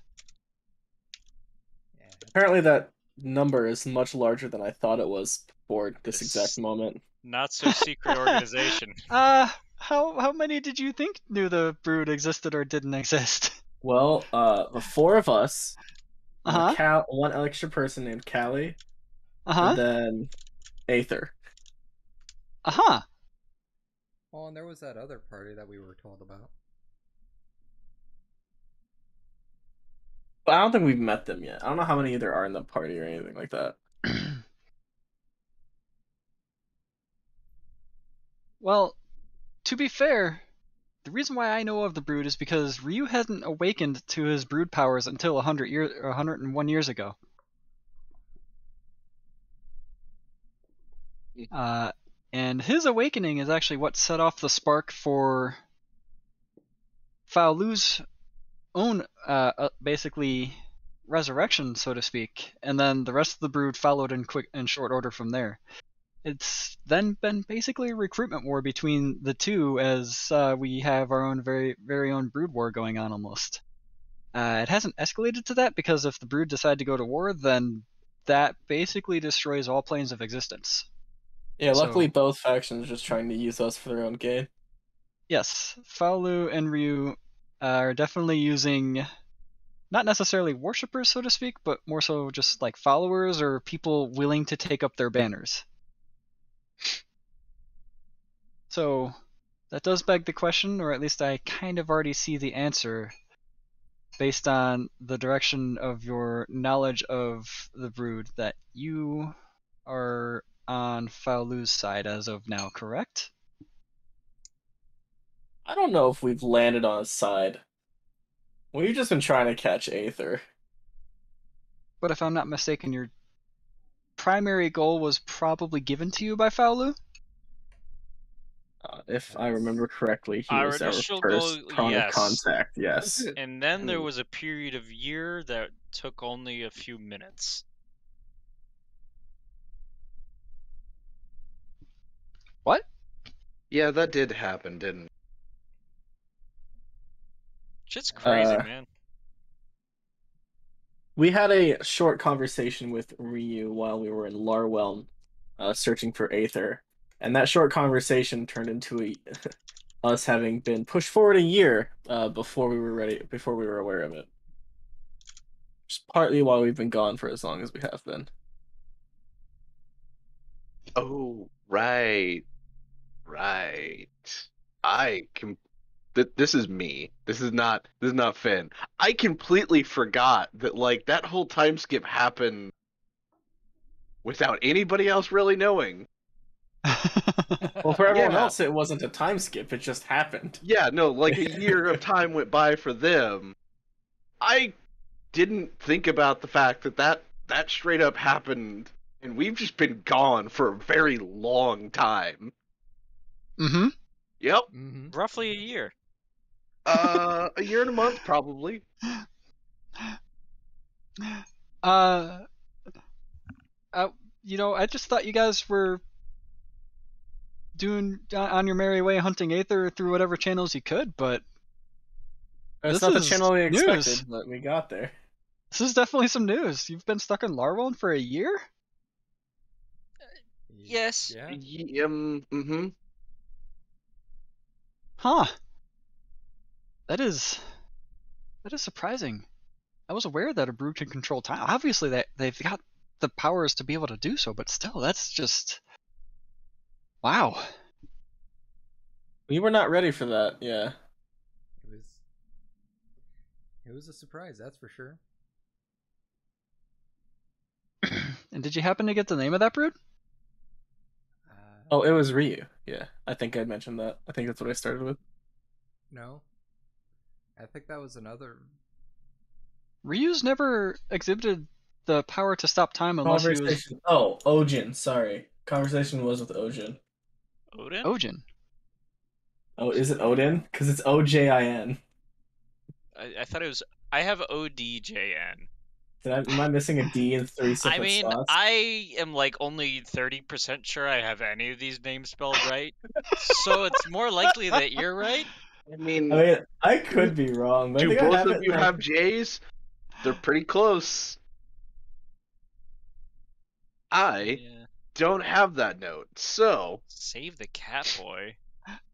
Apparently, that number is much larger than I thought it was for this It's- exact moment. Not so secret organization. Uh, how how many did you think knew the Brood existed or didn't exist? Well, uh, the four of us, Uh huh. Cal- one extra person named Callie, Uh huh. and then Aether. Uh huh. Oh, and there was that other party that we were told about. But I don't think we've met them yet. I don't know how many there are in the party or anything like that. Well, to be fair, the reason why I know of the Brood is because Ryu hadn't awakened to his Brood powers until 100 year, 101 years ago. Uh, and his awakening is actually what set off the spark for Faolu's own, uh, uh, basically resurrection, so to speak, and then the rest of the Brood followed in quick in short order from there it's then been basically a recruitment war between the two as uh, we have our own very very own brood war going on almost. Uh, it hasn't escalated to that because if the brood decide to go to war, then that basically destroys all planes of existence. Yeah, So- luckily both factions are just trying to use us for their own gain. Yes, Faolu and Ryu uh, are definitely using not necessarily worshippers, so to speak, but more so just like followers or people willing to take up their banners. So that does beg the question, or at least I kind of already see the answer based on the direction of your knowledge of the brood that you are on Faolu's side as of now, correct? I don't know if we've landed on a side. We've just been trying to catch Aether. But if I'm not mistaken, your primary goal was probably given to you by Faolu? Uh, if I remember correctly, he Our was our first goal- yes. contact. Yes. And then there Hmm. was a period of year that took only a few minutes. What? Yeah, that did happen, didn't it? Shit's crazy, Uh, man. We had a short conversation with Ryu while we were in Larwell, uh, searching for Aether, and that short conversation turned into a, us having been pushed forward a year uh, before we were ready, before we were aware of it. Just partly why we've been gone for as long as we have been. Oh, right. Right. I can th- this is me. This is not this is not Finn. I completely forgot that like that whole time skip happened without anybody else really knowing. Well, for everyone Yeah. else, it wasn't a time skip; it just happened. Yeah, no, like a year of time went by for them. I didn't think about the fact that that that straight up happened and we've just been gone for a very long time. Mm-hmm. Yep. Mm-hmm. Roughly a year. Uh a year and a month probably. Uh, uh, you know, I just thought you guys were doing on- on your merry way hunting Aether through whatever channels you could, but It's This not the is channel we expected, news. but we got there. this is definitely some news. You've been stuck in Larwell for a year? Yes. Yeah. Ye- Um, mm-hmm. Huh. That is that is surprising. I was aware that a brood can control time. Obviously they they've got the powers to be able to do so, but still that's just Wow. We were not ready for that. Yeah. It was. It was a surprise, that's for sure. And did you happen to get the name of that brood? Uh, Oh, it was Ryu. Yeah, I think I mentioned that. I think that's what I started with. no. I think that was another. Ryu's never exhibited the power to stop time unless he was Conversation. Oh, Ojin. Sorry, conversation was with Ojin. Odin? Ojin. Oh, is it Odin? Because it's O J I N. I, I thought it was. I have ODJN. Did I, am I missing a D in three I mean, slots? I am like only 30% sure I have any of these names spelled right. so it's more likely that you're right. I mean, I mean, I could be wrong. Do both of you in, have J's? They're pretty close. I Yeah. don't have that note, so Save the cat boy.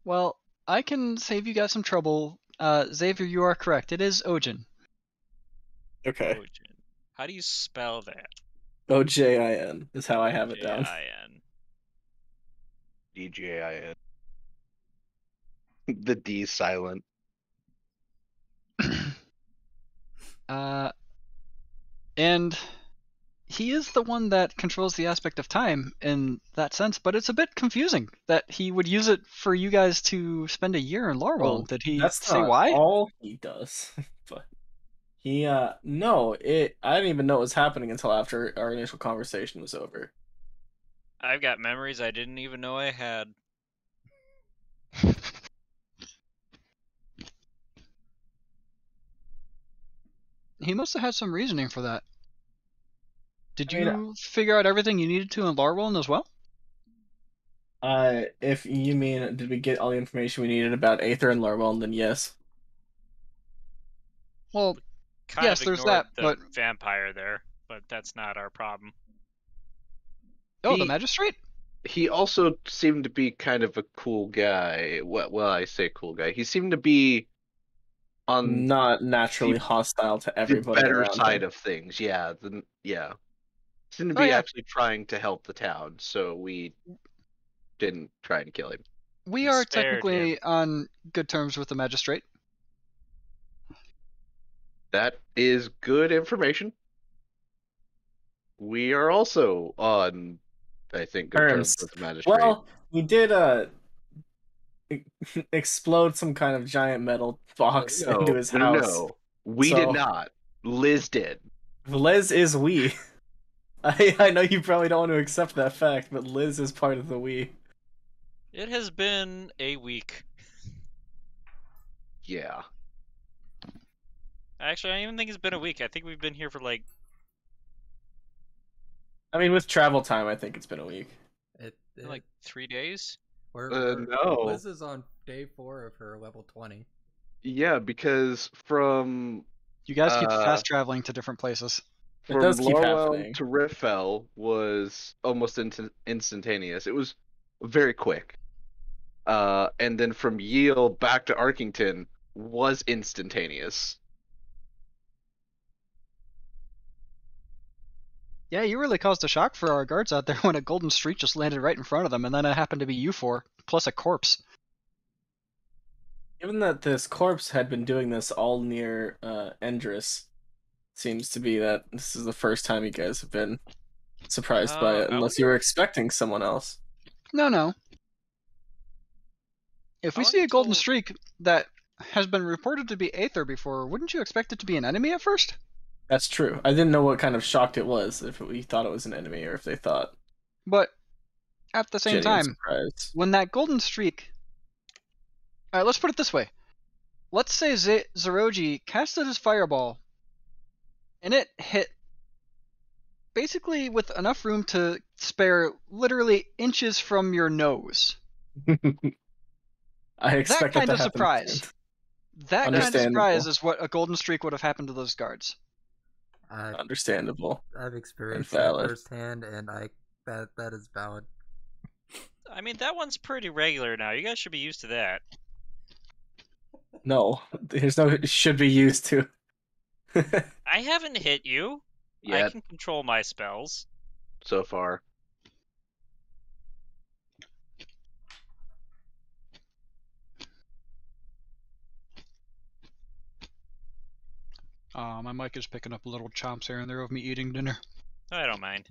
Well, I can save you guys some trouble. Uh, Xavier, you are correct. It is Ojin. Okay. Odin. How do you spell that? O J I N is how I have it down. J-I-N. DJIN. the D silent. Uh, and he is the one that controls the aspect of time in that sense, but it's a bit confusing that he would use it for you guys to spend a year in Lorwell. Well, Did he That's say not why? all he does. but he uh no, it I didn't even know it was happening until after our initial conversation was over. I've got memories I didn't even know I had. He must have had some reasoning for that. Did I you mean, uh figure out everything you needed to in Lorwell as well? Uh if you mean did we get all the information we needed about Aether and Lorwell, then yes. Well, Kind Yes, of there's ignored that, the but- vampire there, but that's not our problem. oh, the magistrate. He also seemed to be kind of a cool guy. Well, well I say cool guy. He seemed to be on Not naturally the- hostile to everybody. the everybody. better around side him. of things. Yeah, the, yeah. Seemed to Oh, be yeah. actually trying to help the town, so we didn't try and kill him. We are spared technically him. on good terms with the magistrate. That is good information. We are also on, I think, good terms Terms. with the magistrate. Well, we did uh explode some kind of giant metal box no, into his house. no, we So- did not. Liz did. Liz is we. I I know you probably don't want to accept that fact, but Liz is part of the we. It has been a week. Yeah. Actually, I don't even think it's been a week. I think we've been here for like I mean, with travel time, I think it's been a week. It, it like three days. we're, Uh, we're- no. Liz is on day four of her level twenty. Yeah, because from You guys keep Uh, fast traveling to different places. It from does keep Lorwell happening. to Riffel was almost instant instantaneous. It was very quick. Uh, and then from Yale back to Arkington was instantaneous. Yeah, you really caused a shock for our guards out there when a golden streak just landed right in front of them, and then it happened to be you four plus a corpse. Given that this corpse had been doing this all near uh, Endress, seems to be that this is the first time you guys have been surprised by Uh, it, unless you were expecting someone else. No, no. If we I see a golden told- streak that has been reported to be Aether before, wouldn't you expect it to be an enemy at first? That's true. I didn't know what kind of shocked it was, if we thought it was an enemy or if they thought. But at the same time, when that golden streak. Alright, let's put it this way. Let's say Z- Zeroji casted his fireball, and it hit basically with enough room to spare literally inches from your nose. I expect that kind to of surprise. That kind of surprise is what a golden streak would have happened to those guards. I, Understandable. I've experienced that valid. firsthand, and I that that is valid. I mean, that one's pretty regular now. You guys should be used to that. No, there's no should be used to. I haven't hit you. I can control my spells. so far. Uh, my mic is picking up little chomps here and there of me eating dinner. I don't mind.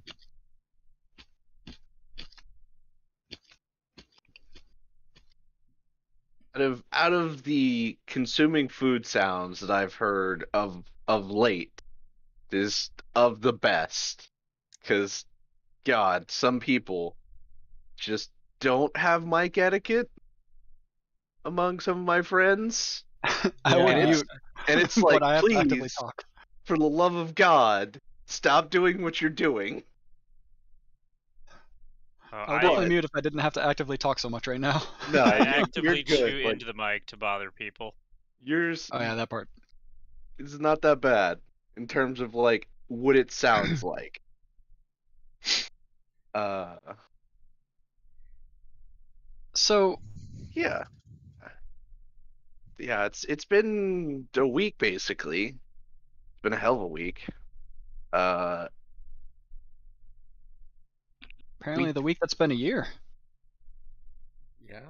Out of out of the consuming food sounds that I've heard of of late, is of the best. Cause, God, some people just don't have mic etiquette among some of my friends. I yeah. would and it's like, I have to actively please, talk. for the love of God, stop doing what you're doing. Uh, I would I, definitely mute if I didn't have to actively talk so much right now. No, I you're- actively you're good. chew like, into the mic to bother people. yours Oh yeah, that part. is not that bad in terms of like what it sounds like. Uh, So yeah, yeah. It's it's been a week basically. It's been a hell of a week. Uh, apparently We- the week that's been a year. Yeah.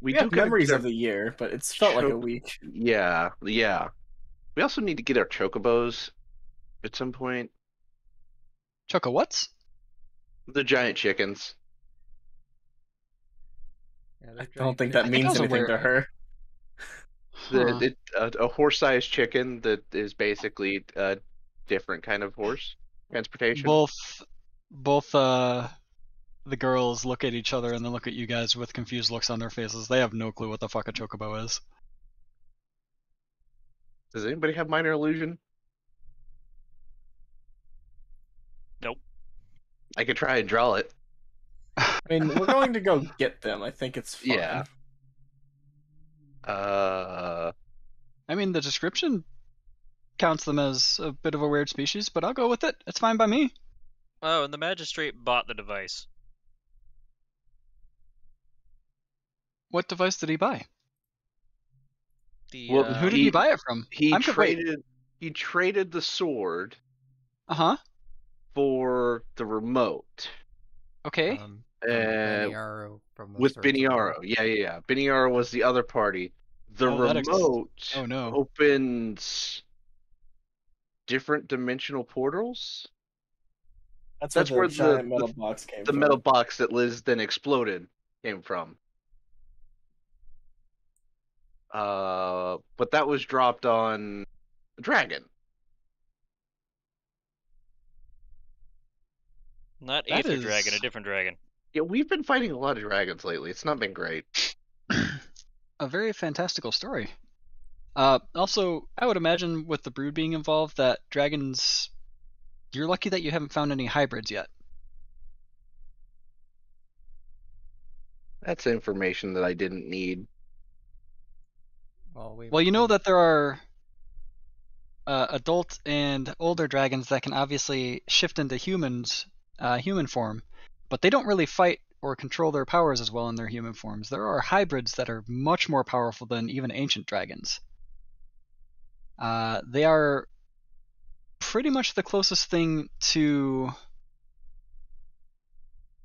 we, We, do have memories of the year, but it's felt like a week. Yeah, yeah. We also need to get our chocobos at some point. Choco what's? The giant chickens. yeah I don't think that I think I means was anything to her. The, Huh. it, a, a horse-sized chicken that is basically a different kind of horse transportation. both both uh the girls look at each other and then look at you guys with confused looks on their faces. They have no clue what the fuck a chocobo is. Does anybody have minor illusion? Nope. I could try and draw it. I mean, we're going to go get them. I think it's fine. Yeah. Uh, I mean, the description counts them as a bit of a weird species, but I'll go with it. It's fine by me. Oh, and the magistrate bought the device. What device did he buy? The Well, uh, who did he- he buy it from? he I'm conf- wait. traded. He traded the sword Uh huh. for the remote. Okay. Um, Uh, Beniaro from the with search warrant. Beniaro. Yeah, yeah, yeah. Beniaro was the other party. The Oh, that ex- remote oh no. opens different dimensional portals. That's, That's where where the the- giant metal the- box came The from. metal box that Liz then exploded came from. Uh, but that was dropped on a dragon. not that Aether Dragon, a different dragon. Yeah, we've been fighting a lot of dragons lately. It's not been great. a very fantastical story. Uh, also, I would imagine with the brood being involved, that dragons. You're lucky that you haven't found any hybrids yet. That's information that I didn't need. Well, we, Well, you know that there are uh, adult and older dragons that can obviously shift into humans, uh, human form, but they don't really fight or control their powers as well in their human forms. There are hybrids that are much more powerful than even ancient dragons. Uh, they are pretty much the closest thing to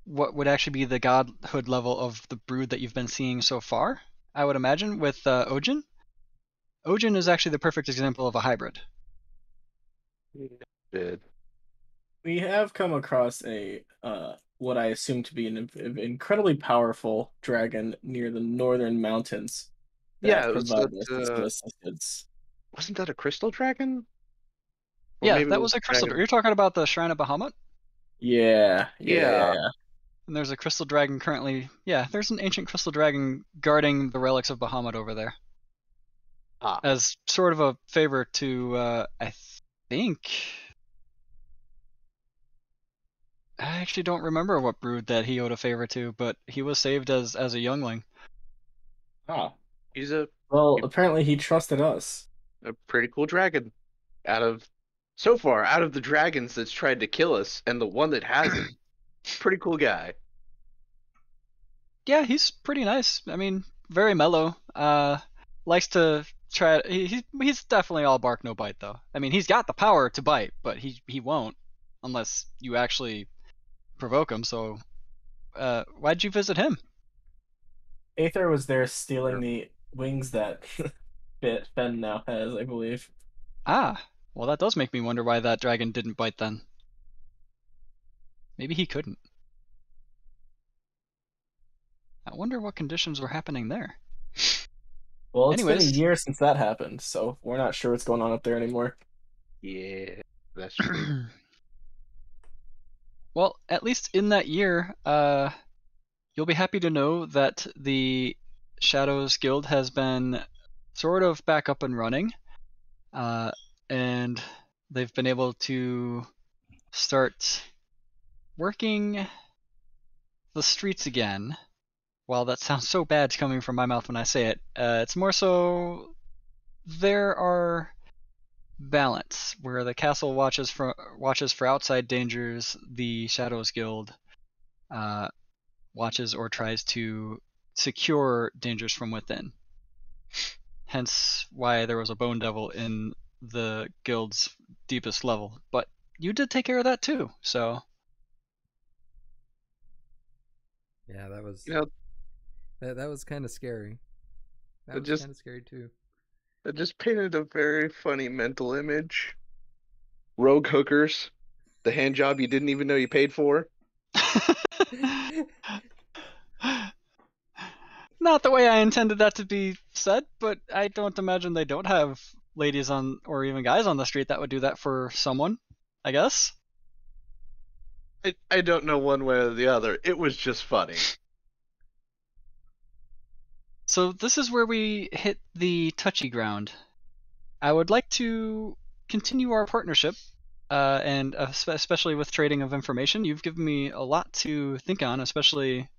what would actually be the godhood level of the brood that you've been seeing so far. I would imagine with uh, Ojin. Ojin is actually the perfect example of a hybrid. We have come across a uh, what I assume to be an in- incredibly powerful dragon near the northern mountains. Yeah, it was provide that, us with some uh, assistance. Wasn't that a crystal dragon? Or yeah, maybe it that was a crystal. dragon- You're talking about the Shrine of Bahamut, Yeah, Yeah. yeah. and there's a crystal dragon currently. Yeah, there's an ancient crystal dragon guarding the relics of Bahamut over there, Ah, as sort of a favor to, uh, I think. I actually don't remember what brood that he owed a favor to, but he was saved as as a youngling. Ah, he's a, well, apparently he trusted us. a pretty cool dragon. Out of so far, out of the dragons that's tried to kill us, and the one that hasn't, pretty cool guy. Yeah, he's pretty nice. I mean, very mellow. Uh, likes to try. He, he's he's definitely all bark no bite though. I mean, he's got the power to bite, but he he won't unless you actually provoke him. So, uh, why'd you visit him? Aether was there stealing the wings that Fit Fen now has, I believe. Ah, well, that does make me wonder why that dragon didn't bite then. Maybe he couldn't. I wonder what conditions were happening there. Well, it's been a year since that happened, so we're not sure what's going on up there anymore. Yeah, that's true. well, at least in that year, uh, you'll be happy to know that the Shadows Guild has been sort of back up and running, uh, and they've been able to start working the streets again. While that sounds so bad coming from my mouth when I say it, uh, it's more so there are balance where the castle watches for watches for outside dangers the shadows guild uh, watches or tries to secure dangers from within hence why there was a bone devil in the guild's deepest level but you did take care of that too so Yeah, that was You that that was kind of scary. That was just- kind of scary too. It just painted a very funny mental image. Rogue hookers, the hand job you didn't even know you paid for. Not the way I intended that to be said, but I don't imagine they don't have ladies on or even guys on the street that would do that for someone. I guess. I, I don't know one way or the other. It was just funny. So this is where we hit the touchy ground. I would like to continue our partnership, uh, and uh, especially with trading of information. You've given me a lot to think on, especially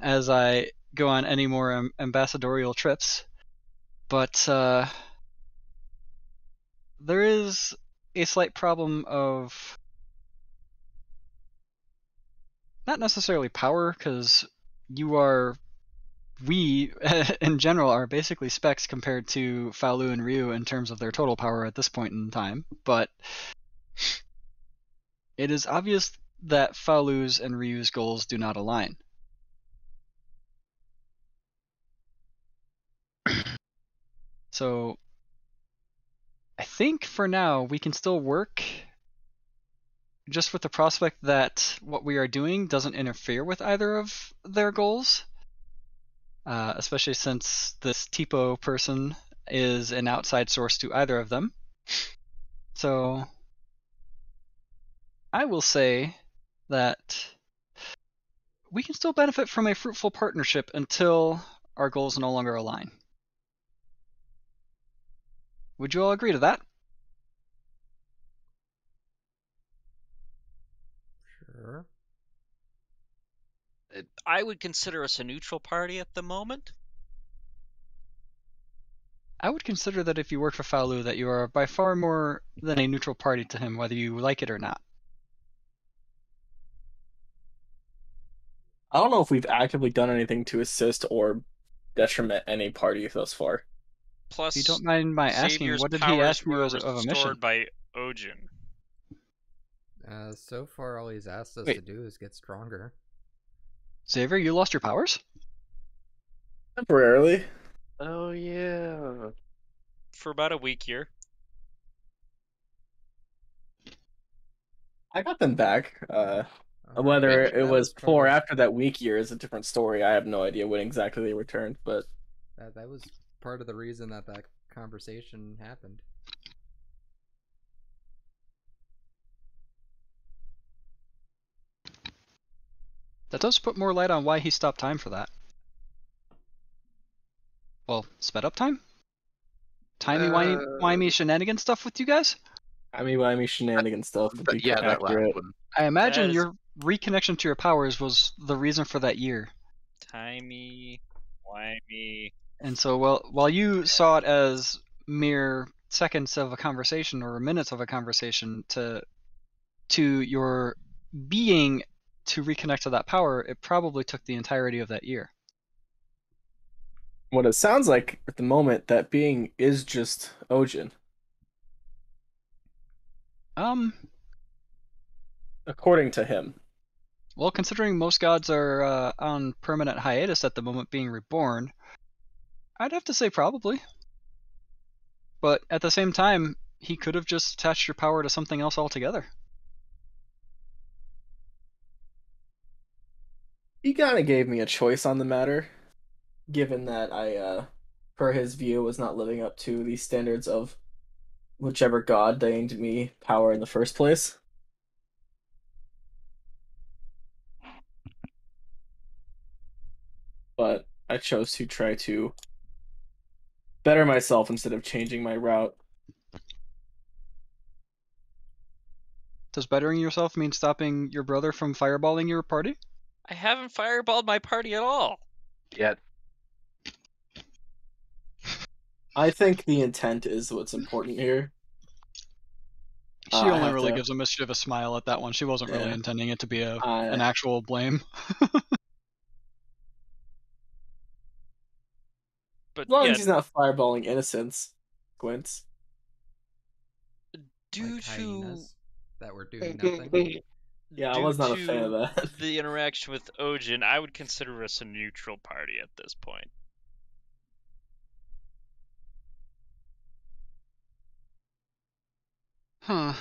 as I go on any more ambassadorial trips. But uh, there is a slight problem of not necessarily power, because you are we in general are basically specs compared to Faolu and Ryu in terms of their total power at this point in time, but it is obvious that Faolu's and Ryu's goals do not align. so I think for now we can still work just with the prospect that what we are doing doesn't interfere with either of their goals uh, especially since this Tipo person is an outside source to either of them. So I will say that we can still benefit from a fruitful partnership until our goals no longer align. Would you all agree to that? Sure. I would consider us a neutral party at the moment. I would consider that if you work for Faolu, that you are by far more than a neutral party to him, whether you like it or not. I don't know if we've actively done anything to assist or detriment any party thus far. Plus, If you don't mind my asking, what did he ask you were as of a mission? by Ojin. Uh, so far, all he's asked us Wait. to do is get stronger. Xavier, you lost your powers? Temporarily. Oh yeah. for about a week here. I got them back. Uh, Uh, whether that it was before or after that week year is a different story. I have no idea when exactly they returned, but That, that was part of the reason that that conversation happened. That does put more light on why he stopped time for that. Well, sped up time? Timey wimey, Uh, wimey shenanigan stuff with you guys? I mean, I mean shenanigan stuff. would But yeah, that accurate. one. I imagine is- your reconnection to your powers was the reason for that year. Timey, wimey. And so while while you saw it as mere seconds of a conversation or minutes of a conversation to to your being to reconnect to that power, it probably took the entirety of that year. What it sounds like at the moment, that being is just Ojin, Um, according to him. well, considering most gods are uh, on permanent hiatus at the moment being reborn, I'd have to say probably. But at the same time, he could have just attached your power to something else altogether. He kind of gave me a choice on the matter. given that I, uh, per his view, was not living up to the standards of whichever god deigned me power in the first place. But I chose to try to better myself instead of changing my route. Does bettering yourself mean stopping your brother from fireballing your party? I haven't fireballed my party at all. Yet I think the intent is what's important here. She Uh, only really to- gives a mischievous smile at that one. She wasn't really intending it to be a I, an actual blame. But as long yeah, as he's not fireballing innocence, Quince. due like to hyenas that were doing nothing. Yeah, I due was not a fan of to that. the interaction with Ojin, I would consider us a neutral party at this point. Huh.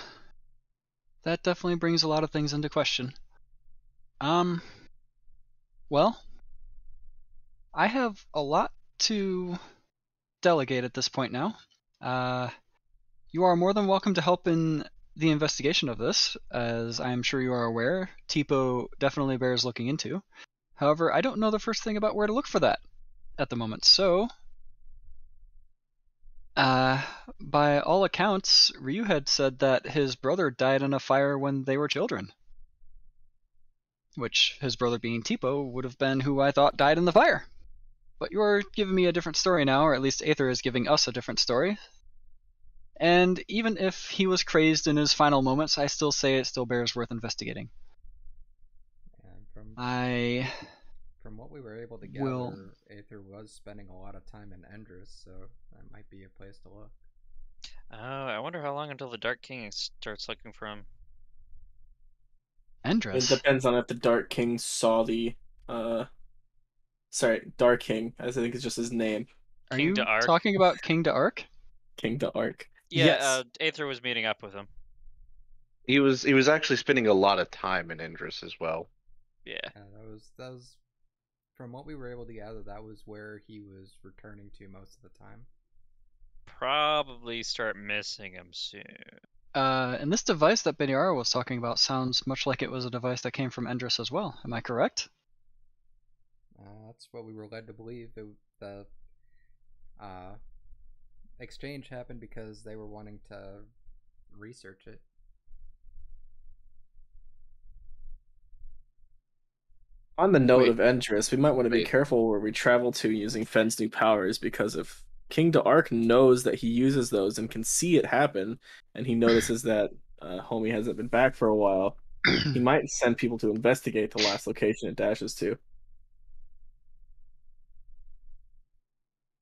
That definitely brings a lot of things into question. Um. Well, I have a lot to delegate at this point now. Uh, you are more than welcome to help in the investigation of this, as I am sure you are aware. Tipo definitely bears looking into. However, I don't know the first thing about where to look for that at the moment, so uh, by all accounts, Ryu had said that his brother died in a fire when they were children. Which, his brother being Tipo, would have been who I thought died in the fire. But you're giving me a different story now, or at least Aether is giving us a different story. And even if he was crazed in his final moments, I still say it still bears worth investigating. And from I. from what we were able to gather, will- Aether was spending a lot of time in Endress, so that might be a place to look. Oh, I wonder how long until the Dark King starts looking for him. It depends on if the Dark King saw the uh sorry, Dark King, as I think is just his name. Are King you talking about King to Ark? King to Ark. Yeah, Yes. uh, Aether was meeting up with him. he was he was actually spending a lot of time in Endress as well. Yeah. Yeah, that was that was from what we were able to gather. That was where he was returning to most of the time. Probably start missing him soon. Uh, and this device that Beniaro was talking about sounds much like it was a device that came from Endress as well. Am I correct? Uh, that's what we were led to believe. It, the uh, exchange happened because they were wanting to research it. On the note Wait. of interest, we might want to be careful where we travel to using Fen's new powers because if King to Ark knows that he uses those and can see it happen, and he notices that uh, homie hasn't been back for a while, he might send people to investigate the last location it dashes to.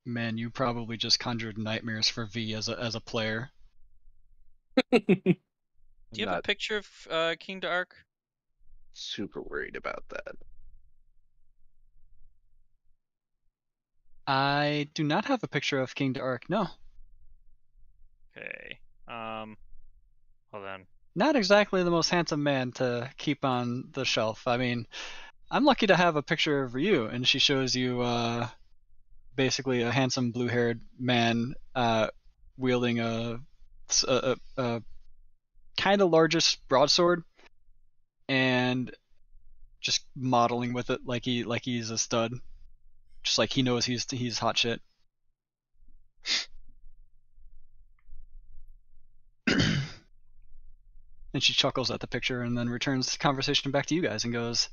Man, you probably just conjured nightmares for V as a as a player. Do you have a picture of uh, King Dark? Super worried about that. I do not have a picture of King Dark. No, Okay. Um. Hold on. not exactly the most handsome man to keep on the shelf. I mean, I'm lucky to have a picture of Ryu, and she shows you uh, basically a handsome blue-haired man uh, wielding a, a, a, a kind of largest broadsword, and just modeling with it like he like he's a stud, just like he knows he's he's hot shit. and she chuckles at the picture and then returns the conversation back to you guys and goes,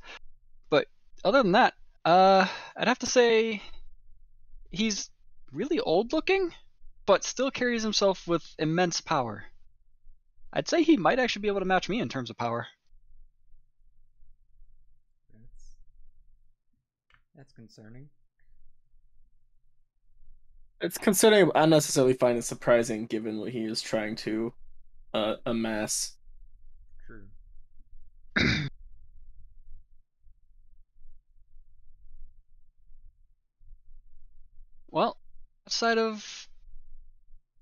"But other than that, uh, I'd have to say he's really old looking, but still carries himself with immense power. I'd say he might actually be able to match me in terms of power." That's that's concerning. It's concerning, but I necessarily find it surprising given what he is trying to uh, amass. True. Well, outside of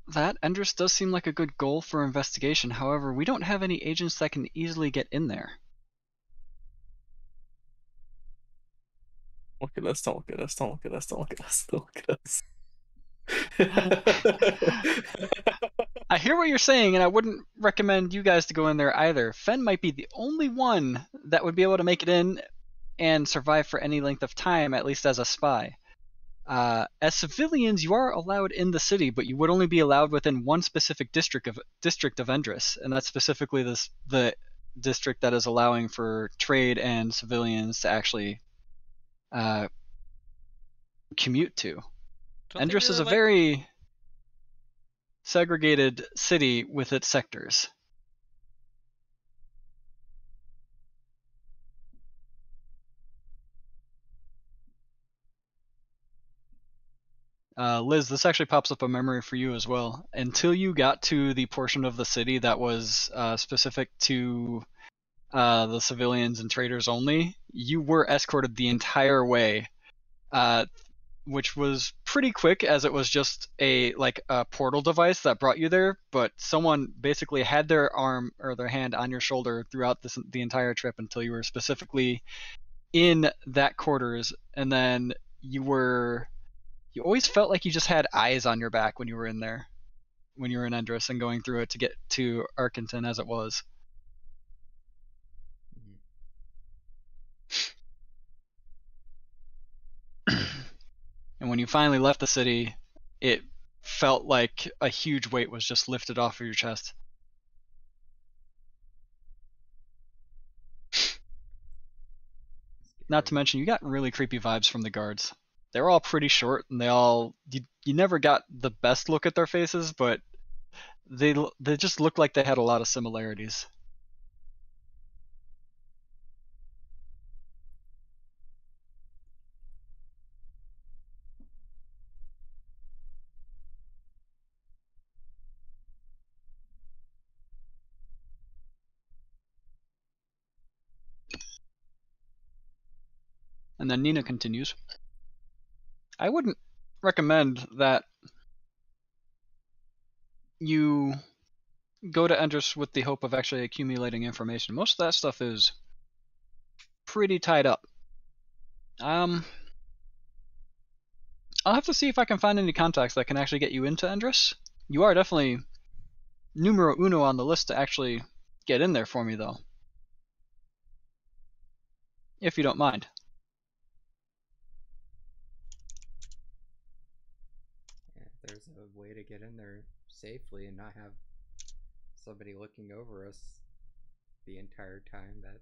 that, Endress does seem like a good goal for investigation. However, we don't have any agents that can easily get in there. Look at us! Don't look at us! Don't look at us! Don't look at us! Don't look at us! I hear what you're saying, and I wouldn't recommend you guys to go in there either. Fen might be the only one that would be able to make it in and survive for any length of time, at least as a spy. Uh, as civilians, you are allowed in the city, but you would only be allowed within one specific district of district of Endress, and that's specifically this the district that is allowing for trade and civilians to actually uh, commute to. Don't Endress is a like- very segregated city with its sectors. Uh, Liz, this actually pops up a memory for you as well. Until you got to the portion of the city that was uh, specific to uh, the civilians and traders only, you were escorted the entire way, uh, which was pretty quick as it was just a like a portal device that brought you there. But someone basically had their arm or their hand on your shoulder throughout this the entire trip until you were specifically in that quarters, and then you were you always felt like you just had eyes on your back when you were in there, when you were in Endress and going through it to get to Arkington as it was. And when you finally left the city, it felt like a huge weight was just lifted off of your chest. Not to mention, you got really creepy vibes from the guards. They were all pretty short, and they all you, you never got the best look at their faces, but they they just looked like they had a lot of similarities. And then Nina continues. I wouldn't recommend that you go to Endress with the hope of actually accumulating information. Most of that stuff is pretty tied up. Um, I'll have to see if I can find any contacts that can actually get you into Endress. You are definitely numero uno on the list to actually get in there for me, though. If you don't mind. Yeah, if there's a way to get in there safely and not have somebody looking over us the entire time, that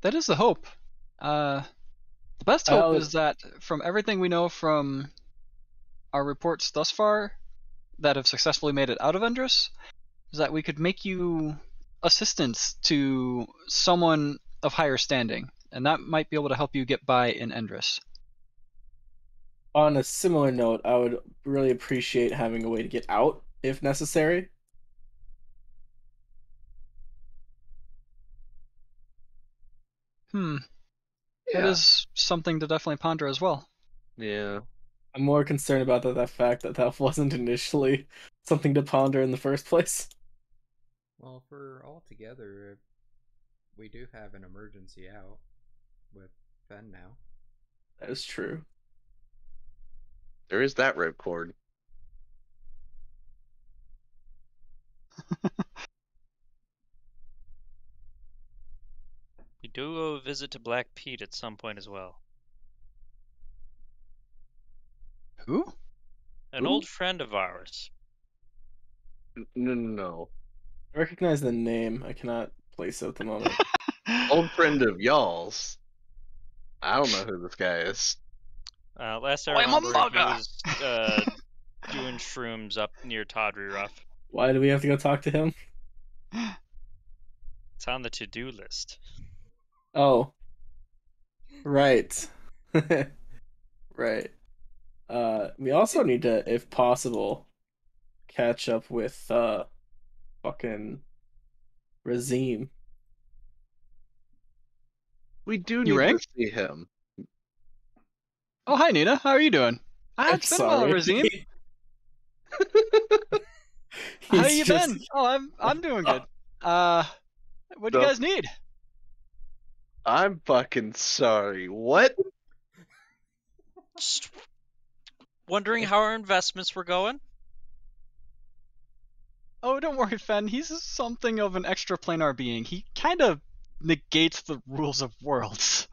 That is the hope. Uh, the best hope Well- is that from everything we know from our reports thus far that have successfully made it out of Endress, is that we could make you assistance to someone of higher standing, and that might be able to help you get by in Endress. On a similar note, I would really appreciate having a way to get out if necessary. Hmm, Yeah. that is something to definitely ponder as well. Yeah. I'm more concerned about the, the fact that that wasn't initially something to ponder in the first place. well, if we're all together, we do have an emergency out with Fen now. That is true. There is that ripcord. We do owe a visit to Black Pete at some point as well. Who? An Who? old friend of ours. No, no, no. I recognize the name. I cannot place it at the moment. Old friend of y'all's. I don't know who this guy is. Uh, last I remember, he was uh, doing shrooms up near Tawdry Rough. Why do we have to go talk to him? It's on the to-do list. Oh. Right. right. Uh we also need to, if possible, catch up with uh fucking Razim. We do need rang? to see him. Oh, hi Nina. How are you doing? Ah, it's been a while, Razim. How He's you just- been? Oh, I'm I'm doing good. Uh, what do you guys need? I'm fucking sorry. What? Just wondering how our investments were going. Oh, don't worry, Fen. He's something of an extraplanar being. He kind of negates the rules of worlds.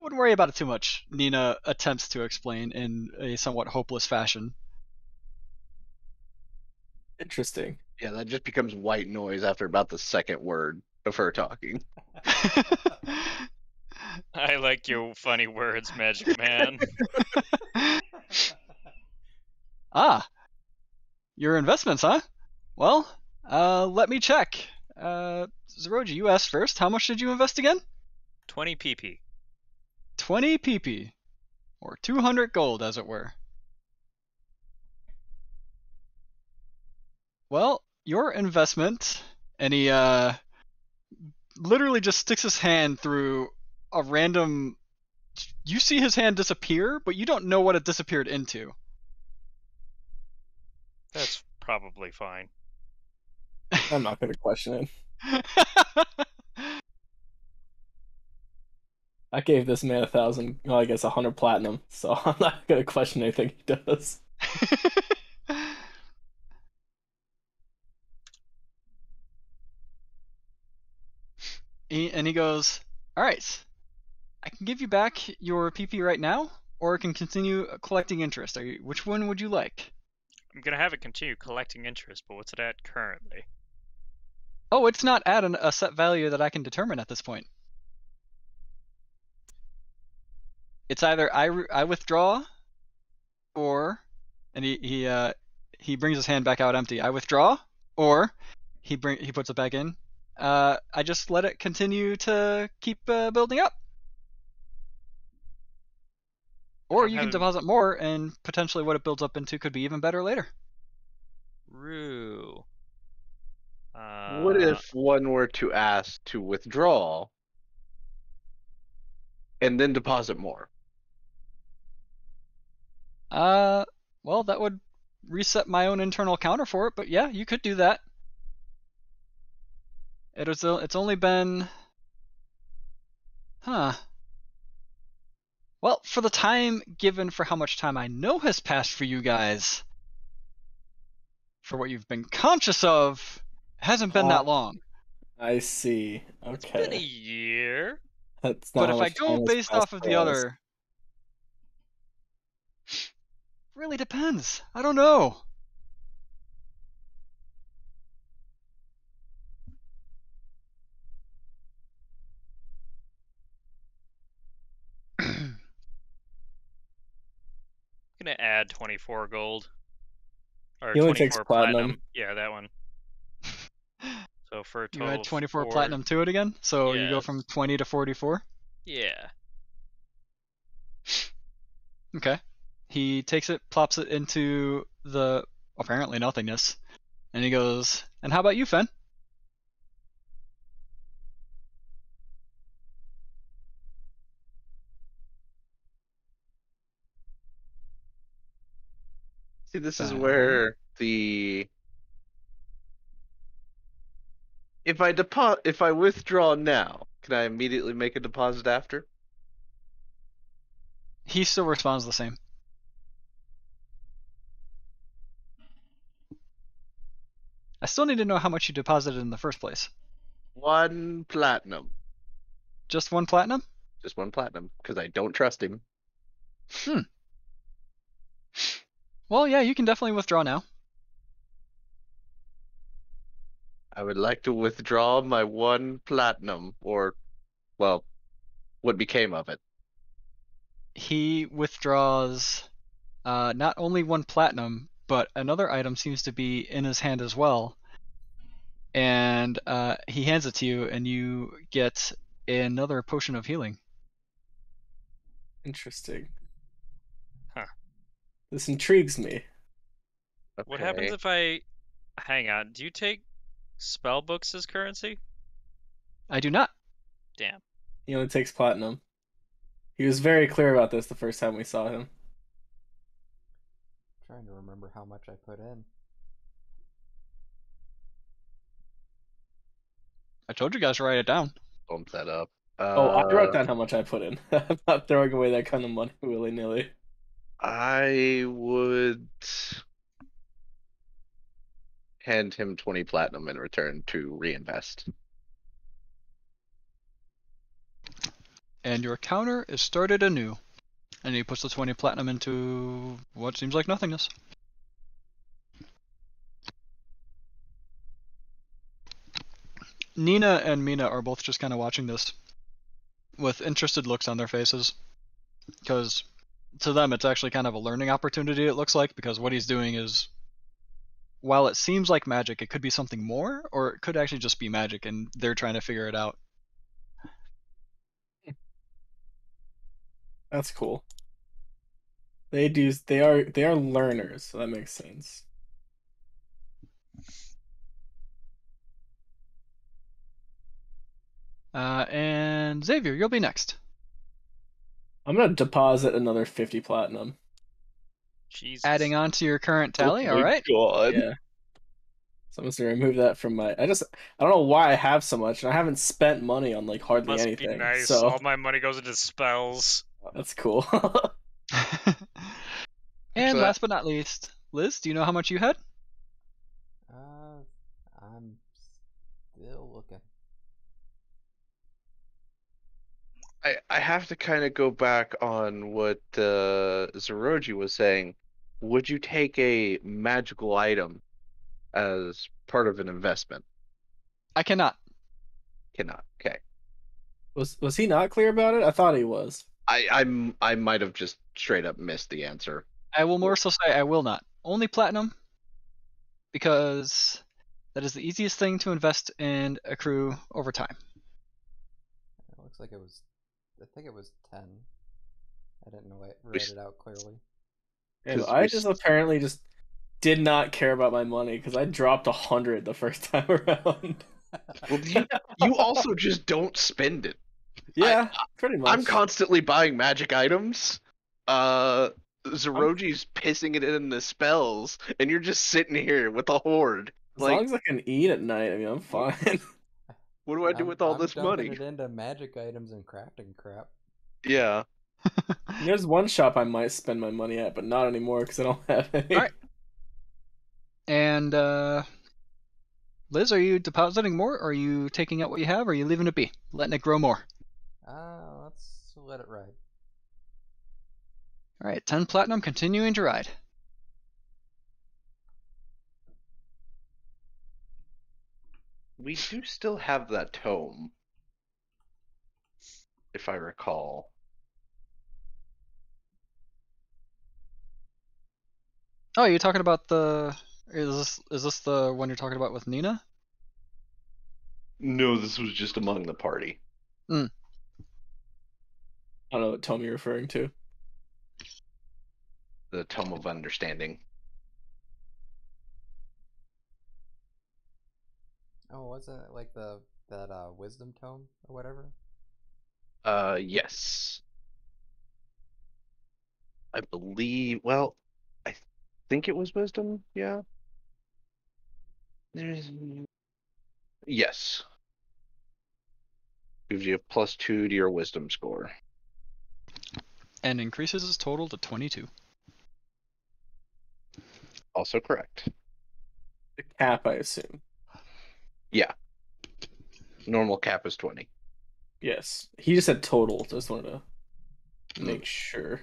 Wouldn't worry about it too much, Nina attempts to explain in a somewhat hopeless fashion. Interesting. Yeah, that just becomes white noise after about the second word of her talking. I like your funny words, Magic Man. ah, your investments, huh? Well, uh, let me check. Uh, Zeroji, you asked first. How much did you invest again? 20 PP. 20 PP. Or 200 gold, as it were. Well, your investment, and he, uh, literally just sticks his hand through a random. You see his hand disappear, but you don't know what it disappeared into. That's probably fine. I'm not going to question it. I gave this man a thousand, well, I guess a hundred platinum, so I'm not going to question anything he does. He- and he goes, "All right, I can give you back your PP right now, or I can continue collecting interest. Are you, which one would you like?" I'm gonna have it continue collecting interest, but what's it at currently? Oh, it's not at an, a set value that I can determine at this point. It's either I, I withdraw, or, and he he uh he brings his hand back out empty. I withdraw, or he bring he puts it back in. Uh, I just let it continue to keep uh, building up. Or you can deposit more, and potentially what it builds up into could be even better later. Rue. Uh, what if one were to ask to withdraw and then deposit more? Uh, well, that would reset my own internal counter for it, but yeah, you could do that. It was. It's only been. Huh. Well, for the time given for how much time I know has passed for you guys, for what you've been conscious of, it hasn't been that Oh. long. I see. It's been a Okay. year. That's not But if I go based off of for the us. other, really depends. I don't know. I'm gonna add 24 gold. Or He only takes 24 platinum. Yeah, that one. So for a You add 24 four- platinum to it again, so you go from 20 to 44. Yeah. Okay. He takes it, plops it into the apparently nothingness, and he goes, "And how about you, Fen?" See, this is where the if I depo- if I withdraw now, can I immediately make a deposit after? He still responds the same. I still need to know how much you deposited in the first place. One platinum, Just one platinum? just one platinum, because I don't trust him. Hmm. Well, yeah, you can definitely withdraw now. I would like to withdraw my one platinum, or, well, what became of it. He withdraws uh, not only one platinum, but another item seems to be in his hand as well. And uh, he hands it to you, and you get another potion of healing. Interesting. Huh. This intrigues me. What happens if I hang on? Do you take spell books as currency? I do not. Damn. He only takes platinum. He was very clear about this the first time we saw him. Trying to remember how much I put in. I told you guys to write it down. Bump that up. oh, I wrote Uh, down how much I put in. I'm not throwing away that kind of money willy nilly. I would hand him 20 platinum in return to reinvest. And your counter is started anew. And he puts the 20 platinum into what seems like nothingness. Nina and Mina are both just kind of watching this with interested looks on their faces. Because to them, it's actually kind of a learning opportunity, it looks like, because what he's doing is. While it seems like magic, it could be something more, or it could actually just be magic, and they're trying to figure it out. That's cool. They do. They are. They are learners. So that makes sense. Uh, and Xavier, you'll be next. I'm gonna deposit another fifty platinum. Jesus. Adding on to your current tally, Oh all my? God. Yeah. So I'm just gonna remove that from my. I just. I don't know why I have so much, and I haven't spent money on like hardly Must anything. be nice. So All my money goes into spells. That's cool. and So- last but not least, Liz, do you know how much you had? Uh, I'm still looking. I, I have to kind of go back on what uh, Zeroji was saying. Would you take a magical item as part of an investment? I cannot. Cannot. Okay. was was he not clear about it? I thought he was. I I'm I might have just straight up missed the answer. I will more so say I will not. Only platinum, because that is the easiest thing to invest and accrue over time. It looks like it was. I think it was ten. I didn't know it, We write it out clearly. And 'Cause I just apparently just did not care about my money because I dropped a hundred the first time around. Well, you, you also just don't spend it. Yeah, pretty much. I'm constantly buying magic items. Uh, Zeroji's pissing it in the spells, and you're just sitting here with a horde. as like- long as I can eat at night, I mean, I'm fine. What do I do I'm- with all I'm this dumping money? It into magic items and crafting crap. Yeah. There's one shop I might spend my money at, but not anymore because I don't have any. Alright. And uh, Liz, are you depositing more? Or are you taking out what you have? Or are you leaving it be, letting it grow more? Uh, let's let it ride. All right, 10 platinum, continuing to ride. We do still have that tome. If I recall. Oh, you're talking about the. Is this is this the one you're talking about with Nina? No, this was just among the party. I don't know what tome you're referring to. The Tome of Understanding. Oh, wasn't it like the that uh wisdom tome or whatever? Uh, yes. I believe. Well, I think it was wisdom. Yeah. There's. Yes. Gives you a plus two to your wisdom score. And increases his total to 22. Also correct. The cap, I assume. Yeah. Normal cap is twenty. Yes, he just said total. Just wanted to hmm. make sure.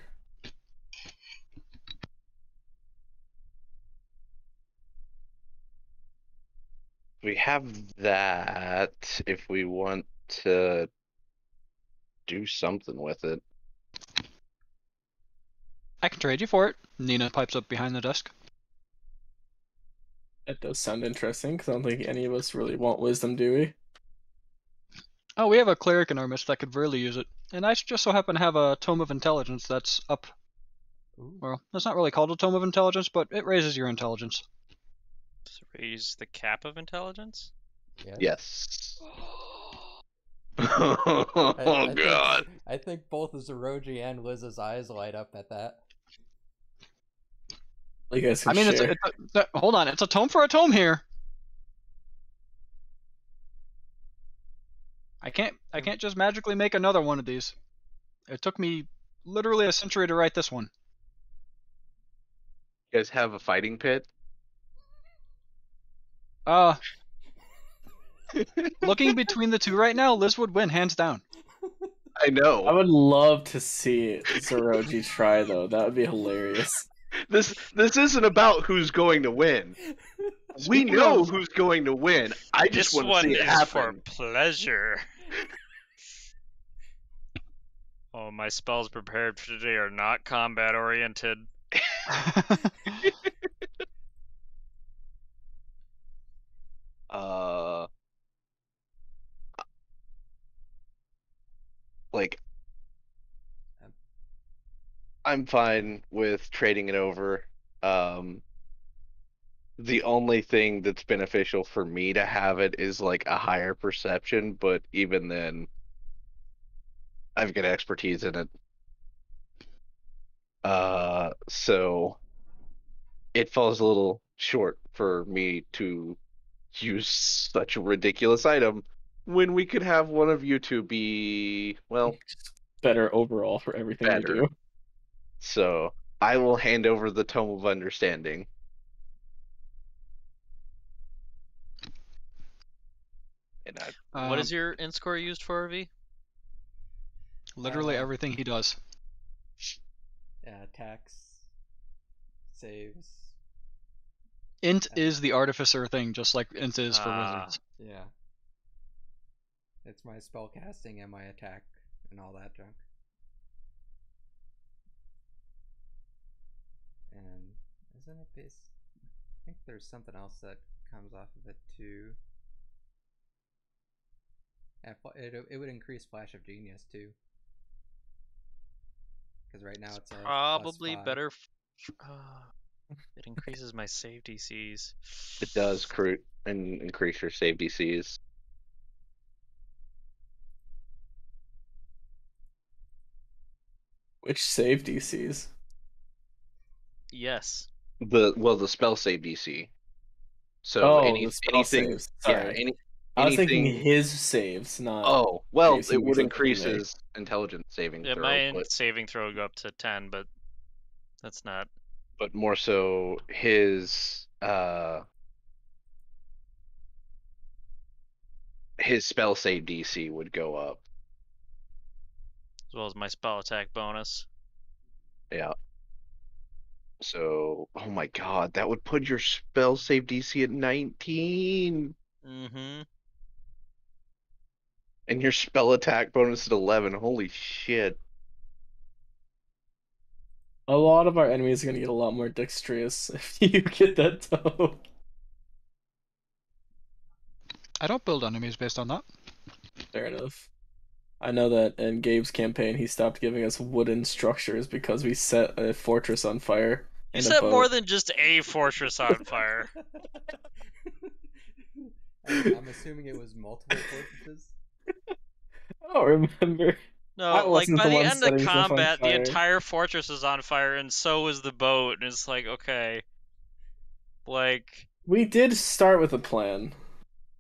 We have that if we want to do something with it. I can trade you for it. Nina pipes up behind the desk. That does sound interesting because I don't think any of us really want wisdom, do we? Oh, we have a cleric in our midst that could really use it. And I just so happen to have a Tome of Intelligence that's up. Ooh. Well, it's not really called a Tome of Intelligence, but it raises your intelligence. Just raise the cap of intelligence. Yes. Yes. I- oh I think- god. I think both Zeroji and Liz's eyes light up at that. You guys I mean, it's, share. a, it's a, hold on, it's a tome for a tome here. I can't I can't just magically make another one of these. It took me literally a century to write this one. You guys have a fighting pit? Uh looking between the two right now, Liz would win hands down. I know. I would love to see Zeroji try though. That would be hilarious. This this isn't about who's going to win. We know who's going to win. I just this want to one see it is happen. for pleasure. oh, my spells prepared for today are not combat oriented. Uh, like. I'm fine with trading it over. Um, the only thing that's beneficial for me to have it is like a higher perception, but even then, I've got expertise in it. Uh, so it falls a little short for me to use such a ridiculous item when we could have one of you two be well Better overall for everything Better. we do. So i will hand over the tome of understanding and I, what is Um, your int score used for, V? literally Uh, everything he does. Yeah, attacks, saves. Int is the artificer thing, just like int is for Ah. wizards. Yeah. It's my spell casting and my attack and all that junk. And isn't it base? I think there's something else that comes off of it too. Yeah, it, it would increase Flash of Genius too. Because right now it's a plus Probably better. Uh, it increases my save DCs. it does cru- and increase your save dcs Which save DCs? Yes. the well the spell save dc so Oh, any, the spell anything saves. yeah Sorry. any I was thinking his saves, not. oh well Jason it would Weasley increase his intelligence saving Yeah, throw my but- saving throw would go up to ten, but that's not. but more so his uh his spell save DC would go up. as well as my spell attack bonus. Yeah. So, oh my god, that would put your spell save DC at 19 Mm-hmm. and your spell attack bonus at 11. Holy shit. A lot of our enemies are gonna get a lot more dexterous if you get that toe. I don't build enemies based on that. Fair enough. I know that in Gabe's campaign, he stopped giving us wooden structures because we set a fortress on fire. You set more than just a fortress on fire. I'm, I'm assuming it was multiple fortresses. I don't remember. No, I like by the the end of setting combat, the entire fortress is on fire, and so is the boat. And it's like, okay, like We did start with a plan.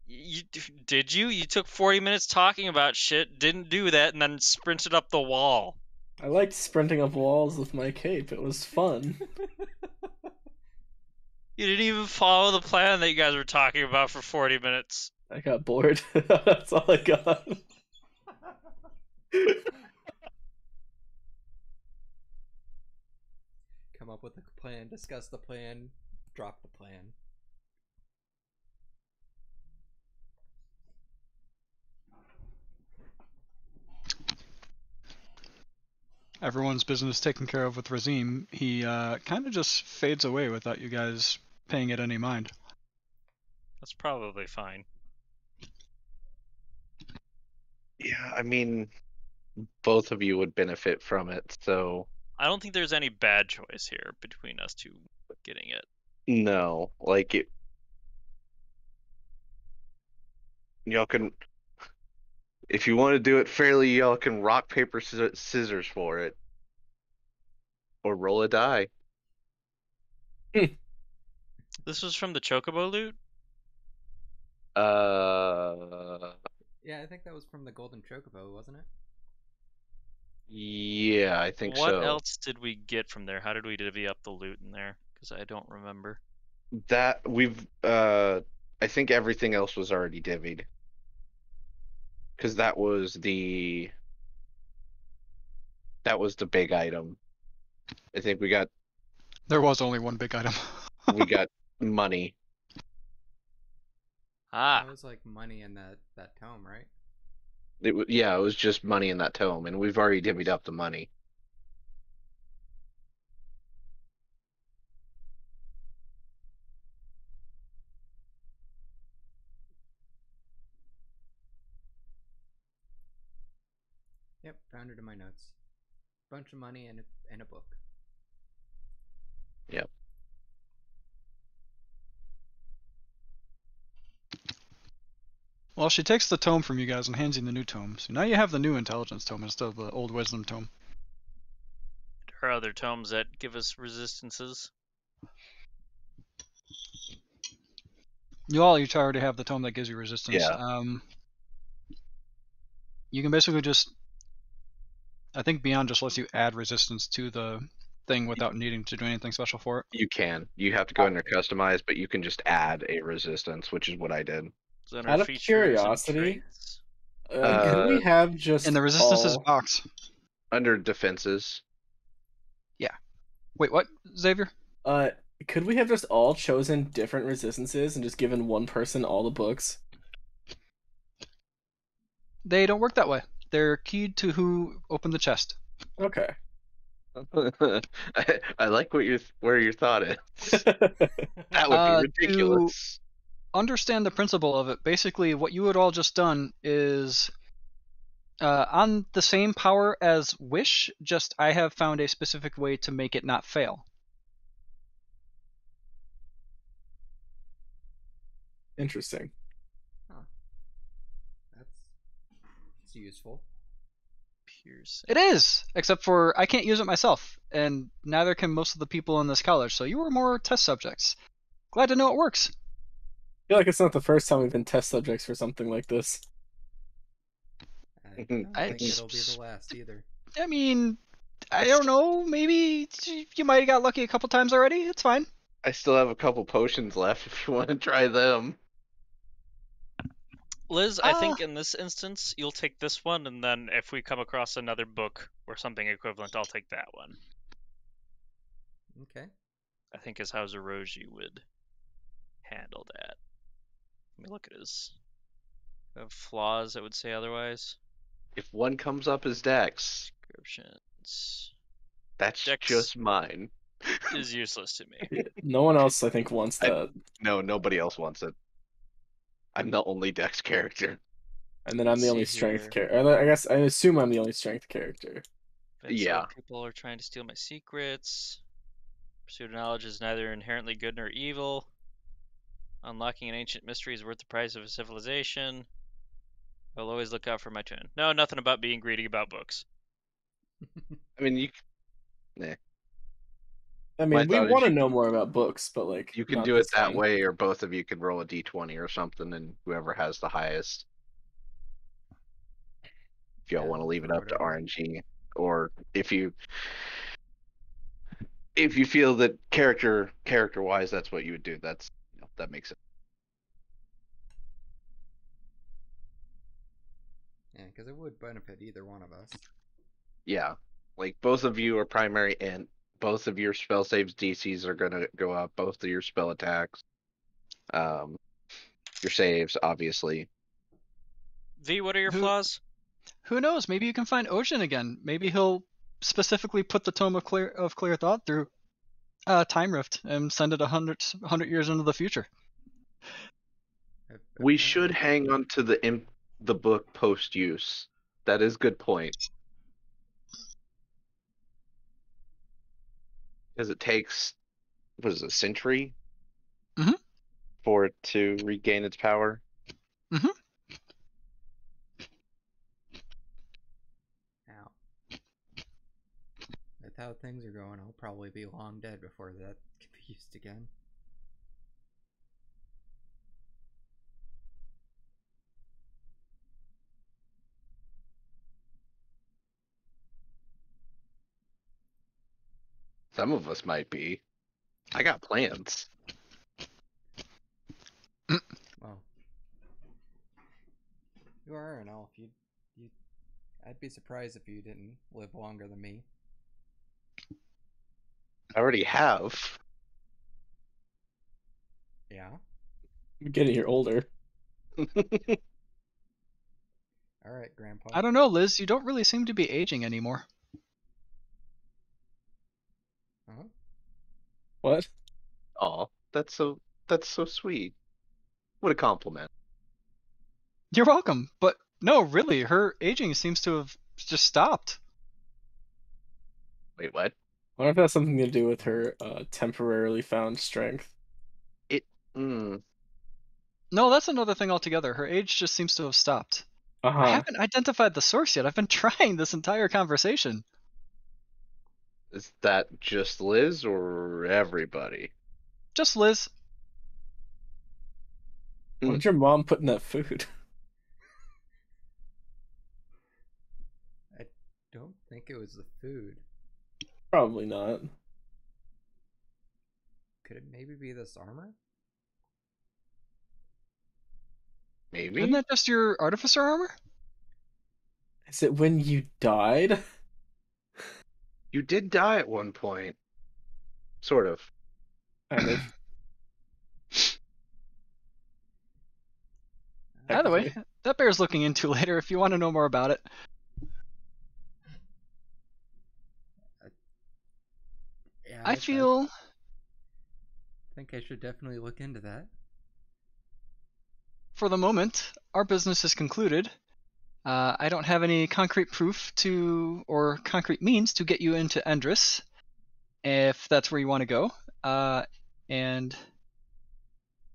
You did you? You took forty minutes talking about shit, didn't do that, and then sprinted up the wall. I liked sprinting up walls with my cape. It was fun. You didn't even follow the plan that you guys were talking about for forty minutes. I got bored. That's all I got. Come up with a plan, discuss the plan, drop the plan. Everyone's business taken care of with Razim. He uh, kind of just fades away without you guys paying it any mind. That's probably fine. Yeah, I mean, both of you would benefit from it, so I don't think there's any bad choice here between us two getting it. no, like it. Y'all can, if you want to do it fairly, y'all can rock paper scissors for it, or roll a die. This was from the Chocobo loot. Uh, Yeah, I think think that was from the Golden Chocobo, wasn't it? Yeah, I think what so. What else did we get from there? How did we divvy up the loot in there? Because I don't remember. That we've uh I think everything else was already divvied. Cuz that was the that was the big item. I think we got There was only one big item. we got money. Ah, That was like money in that that tome, right? It wa yeah, it was just money in that tome and we've already divvied up the money. Yep, found it in my notes. Bunch of money and a, and a book. Yep. Well, she takes the tome from you guys and hands you the new tome. So now you have the new intelligence tome instead of the old wisdom tome. there are other tomes that give us resistances. You all each already have the tome that gives you resistance. Yeah. Um, you can basically just. I think Beyond just lets you add resistance to the thing without needing to do anything special for it. You can. You have to go in there customize, but you can just add a resistance, which is what I did. Is that our Out of features and curiosity, traits? Uh, can Uh, we have just In the resistances all- box. Under defenses. Yeah. Wait, what, Xavier? Uh, could we have just all chosen different resistances and just given one person all the books? They don't work that way. They're keyed to who opened the chest. Okay. I, I like what your where your thought is. That would Uh, be ridiculous. understand the principle of it, basically what you had all just done is uh, on the same power as Wish, just I have found a specific way to make it not fail. Interesting. That's it's useful. Piercing. It is, except for I can't use it myself, and neither can most of the people in this college, so you were more test subjects. Glad to know it works. I feel like it's not the first time we've been test subjects for something like this. I don't I- think it'll be the last either. I mean, I don't know, maybe you might have got lucky a couple times already. It's fine. I still have a couple potions left if you want to try them. Liz, I Ah. think in this instance you'll take this one, and then if we come across another book or something equivalent, I'll take that one. Okay. I think is how Zeroji would handle that. Let me look at his uh, flaws. I would say otherwise. If one comes up as Dex, Descriptions that's Dex. just mine. is useless to me. No one else, I think, wants I- that. No, nobody else wants it. I'm the only Dex character. And then I'm the Let's only strength here. character. I guess I assume I'm the only strength character. Vince, Yeah. other People are trying to steal my secrets. Pursuit of knowledge is neither inherently good nor evil. Unlocking an ancient mystery is worth the price of a civilization. I'll always look out for my tune. No, nothing about being greedy about books. I mean, you I mean, we want to know more about books, but like you can do it that thing. way, or both of you can roll a d20 or something, and whoever has the highest. If y'all Yeah, want to leave it up to. RNG, or if you if you feel that character character wise, that's what you would do. That's you know, that makes it. Yeah, because it would benefit either one of us. Yeah, like both of you are primary int. Both of your spell saves DCs are gonna go up. Both of your spell attacks, um, your saves, obviously. V, what are your Who- flaws? Who knows? Maybe you can find Ocean again. Maybe he'll specifically put the Tome of Clear of Clear Thought through uh, Time Rift and send it a hundred hundred years into the future. We should hang on to the imp, the book post use. That is good point. Because it takes, what is it, a century? Mhm. For it to regain its power. Ow. With how things are going, I'll probably be long dead before that can be used again. Some of us might be. I got plans. Well, you are an elf. You, you. I'd be surprised if you didn't live longer than me. I already have. Yeah. You're getting here older. All right, Grandpa. I don't know, Liz. You don't really seem to be aging anymore. What? Aw, that's so that's so sweet. What a compliment. You're welcome. But no, really, her aging seems to have just stopped. Wait, what? I wonder if that's something to do with her uh, temporarily found strength. It Hmm. No, that's another thing altogether. Her age just seems to have stopped. Uh I haven't identified the source yet. I've been trying this entire conversation. Is that just Liz or everybody? Just Liz. What did hmm. your mom put in that food? I don't think it was the food. Probably not. Could it maybe be this armor? Maybe. Isn't that just your artificer armor? Is it when you died? You did die at one point. Sort of. Kind of. By the way, Technically. that bears looking into later if you want to know more about it. Yeah. I feel I think I should definitely look into that. for the moment, our business is concluded. Uh, I don't have any concrete proof to or concrete means to get you into Endress, if that's where you want to go. Uh, and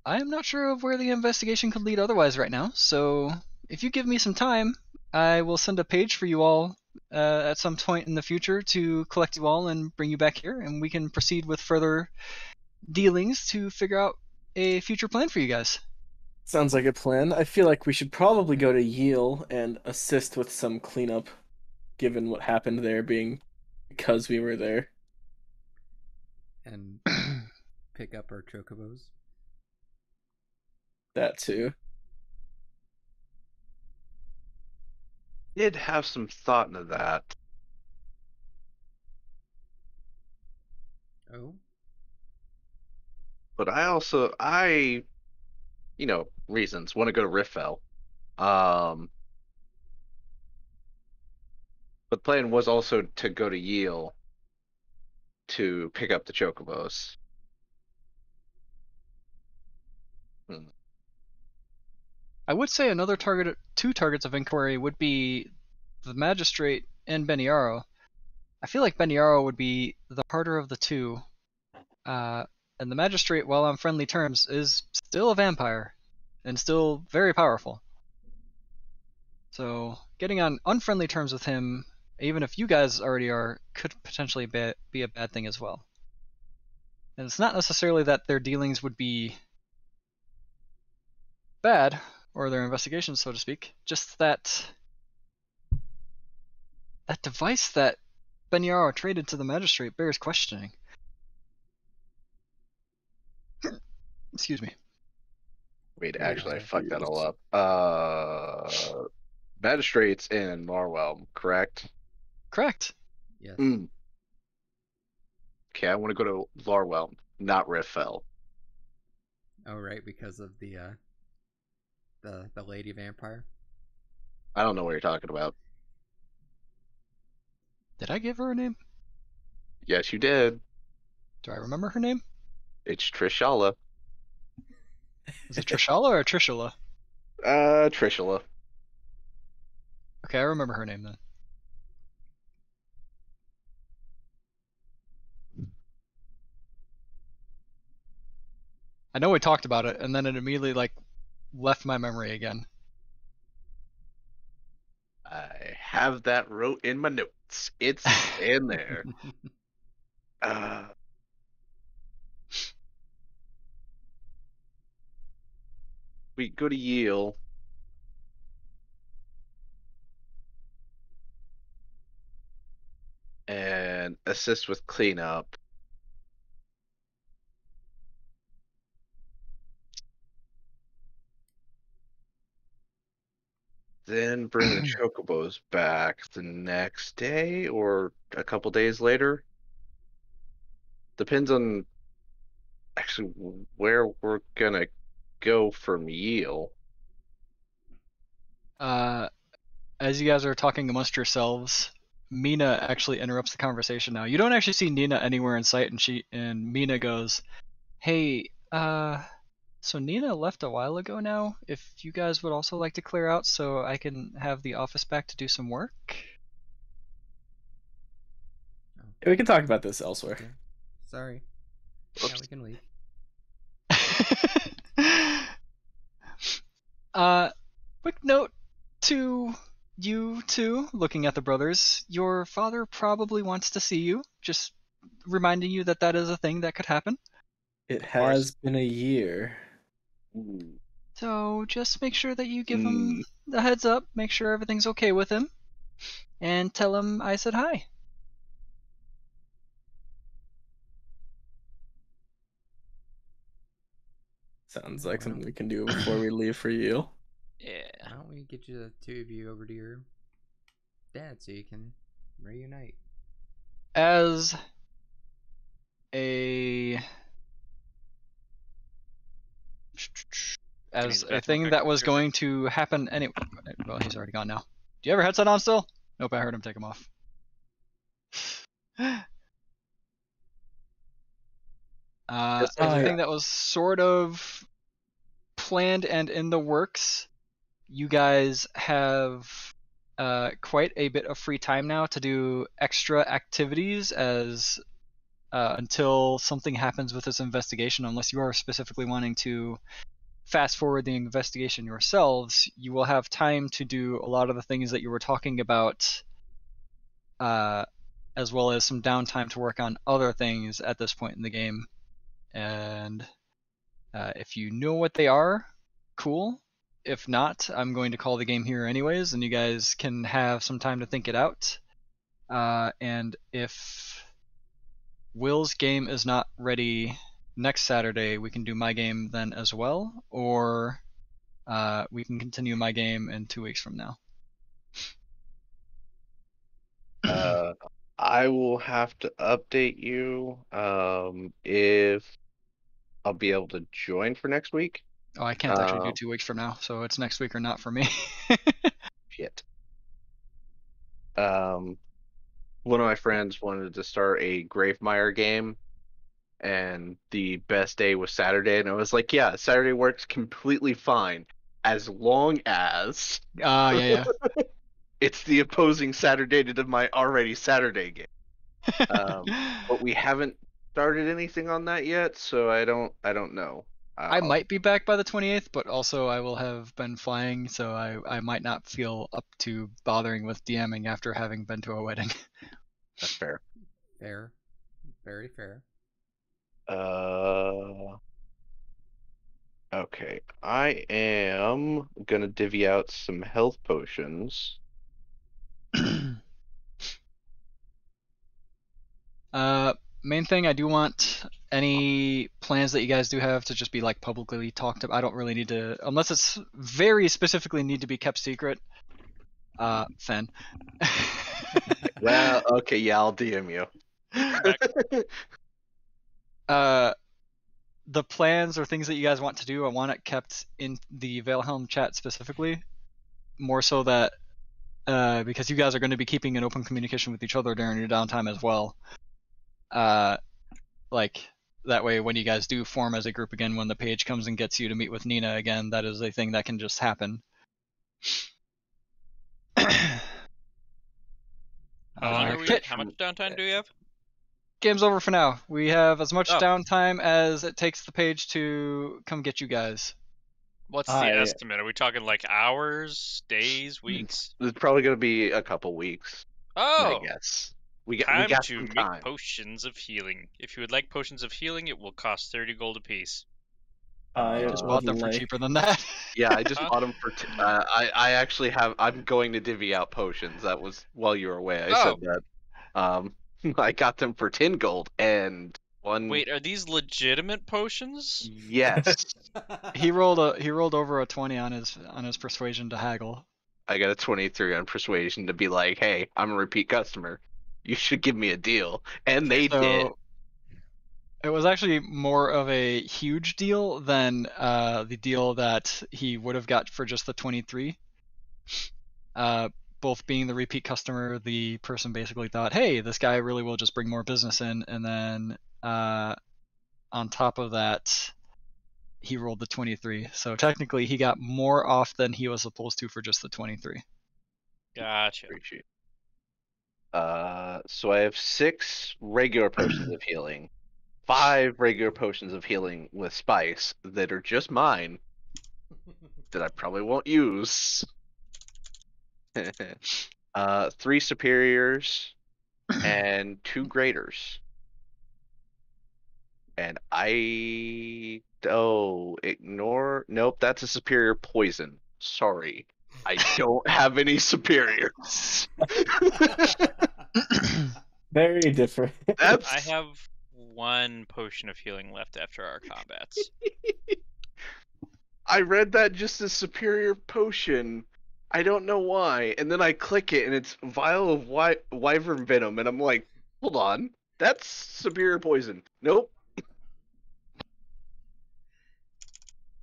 I am not sure of where the investigation could lead otherwise right now. So if you give me some time, I will send a page for you all uh, at some point in the future to collect you all and bring you back here, and we can proceed with further dealings to figure out a future plan for you guys. Sounds like a plan. I feel like we should probably go to mm-hmm. Yale and assist with some cleanup, given what happened there being because we were there. And pick up our chocobos. That too. Did have some thought into that. Oh, But I also I you know, reasons, want to go to Riffel. Um but the plan was also to go to Yale to pick up the chocobos. I would say another target, two targets of inquiry would be the magistrate and Beniaro. I feel like Beniaro would be the harder of the two, uh, and the magistrate, while on friendly terms, is still a vampire and still very powerful. So getting on unfriendly terms with him, even if you guys already are, could potentially be, a bad thing as well. And it's not necessarily that their dealings would be bad, or their investigations, so to speak. Just that that device that Beniaro traded to the magistrate bears questioning. Excuse me. Wait, actually I fucked that all up. Uh magistrates in Marwell, correct? Correct. yes. Mm. Okay, I want to go to Larwell, not Riffel. Oh, right, because of the uh, the the lady vampire. I don't know what you're talking about. Did I give her a name? Yes, you did. Do I remember her name? It's Trishala. Is it Trishala or Trishula? Uh, Trishula. Okay, I remember her name then. I know we talked about it, and then it immediately like left my memory again. I have that wrote in my notes. It's in there. Uh, we go to Yale. And assist with cleanup. Then bring the chocobos back the next day or a couple days later. Depends on actually where we're gonna go from Yale. Uh, as you guys are talking amongst yourselves, Mina actually interrupts the conversation now. You don't actually see Nina anywhere in sight, and she and Mina goes, "Hey, uh, so Nina left a while ago now. If you guys would also like to clear out, so I can have the office back to do some work." Yeah, we can talk about this elsewhere. Okay. Sorry. Yeah, we can leave. uh, quick note to you two, looking at the brothers. Your father probably wants to see you. Just reminding you that that is a thing that could happen. It has been a year. Ooh. So just make sure that you give him the heads up. Make sure everything's okay with him, and tell him I said hi. Sounds like something we can do before we leave for you. Yeah. Why don't we get you the two of you over to your dad so you can reunite? As a as a thing that was going to happen anyway. Well, he's already gone now. Do you have your headset on still? Nope, I heard him take him off. Uh, as oh, a yeah. thing that was sort of planned and in the works, you guys have uh, quite a bit of free time now to do extra activities as uh, until something happens with this investigation, unless you are specifically wanting to fast forward the investigation yourselves, you will have time to do a lot of the things that you were talking about, uh, as well as some downtime to work on other things at this point in the game. And uh, if you know what they are, cool. If not, I'm going to call the game here anyways, and you guys can have some time to think it out. Uh, and if Will's game is not ready next Saturday, we can do my game then as well, or uh, we can continue my game in two weeks from now. Uh, I will have to update you um, if I'll be able to join for next week. Oh, I can't actually do Uh, two weeks from now, so it's next week or not for me. Shit. Um, one of my friends wanted to start a Gravemeyer game, and the best day was Saturday, and I was like, yeah, Saturday works completely fine as long as Ah, yeah, it's the opposing Saturday to my already Saturday game. Um, But we haven't started anything on that yet, so I don't I don't know. I Uh, might be back by the 28th, but also I will have been flying, so I, I might not feel up to bothering with DMing after having been to a wedding. That's fair. Fair. Very fair. Uh. Okay, I am gonna divvy out some health potions. uh, main thing, I do want any plans that you guys do have to just be like publicly talked about. I don't really need to, unless it's very specifically need to be kept secret. Uh, Fen. Well, okay, yeah, I'll DM you. uh, the plans or things that you guys want to do, I want it kept in the Valehelm chat specifically, more so that uh, because you guys are going to be keeping an open communication with each other during your downtime as well. Uh, like that way, when you guys do form as a group again, when the page comes and gets you to meet with Nina again, that is a thing that can just happen. How long Uh, are we? How much downtime do we have? game's over for now. We have as much Oh. downtime as it takes the page to come get you guys. What's the yeah. estimate? Are we talking like hours, days, weeks? It's probably gonna be a couple weeks. Oh, I guess. We got time we got to some make time. potions of healing. If you would like potions of healing, it will cost thirty gold apiece. I Uh, Just bought them for cheaper than that. Yeah, I just bought them for. T- uh, I I actually have. I'm going to divvy out potions. That was while you were away. I Oh. said that. Um, I got them for ten gold and one. Wait, are these legitimate potions? Yes. he rolled a he rolled over a twenty on his on his persuasion to haggle. I got a 23 on persuasion to be like, hey, I'm a repeat customer. You should give me a deal. And they did. It was actually more of a huge deal than uh, the deal that he would have got for just the 23. Uh, both being the repeat customer, the person basically thought, "Hey, this guy really will just bring more business in," and then uh, on top of that, he rolled the 23. So technically, he got more off than he was supposed to for just the 23. Gotcha. Appreciate. Uh, so I have six regular potions of healing, five regular potions of healing with spice that are just mine that I probably won't use. uh, three superiors and two graders. And I oh ignore nope, that's a superior poison. Sorry. I don't have any superiors. Very different. That's I have one potion of healing left after our combats. I read that just as superior potion. I don't know why. And then I click it and it's vial of wy- wyvern venom and I'm like, hold on. That's superior poison. Nope.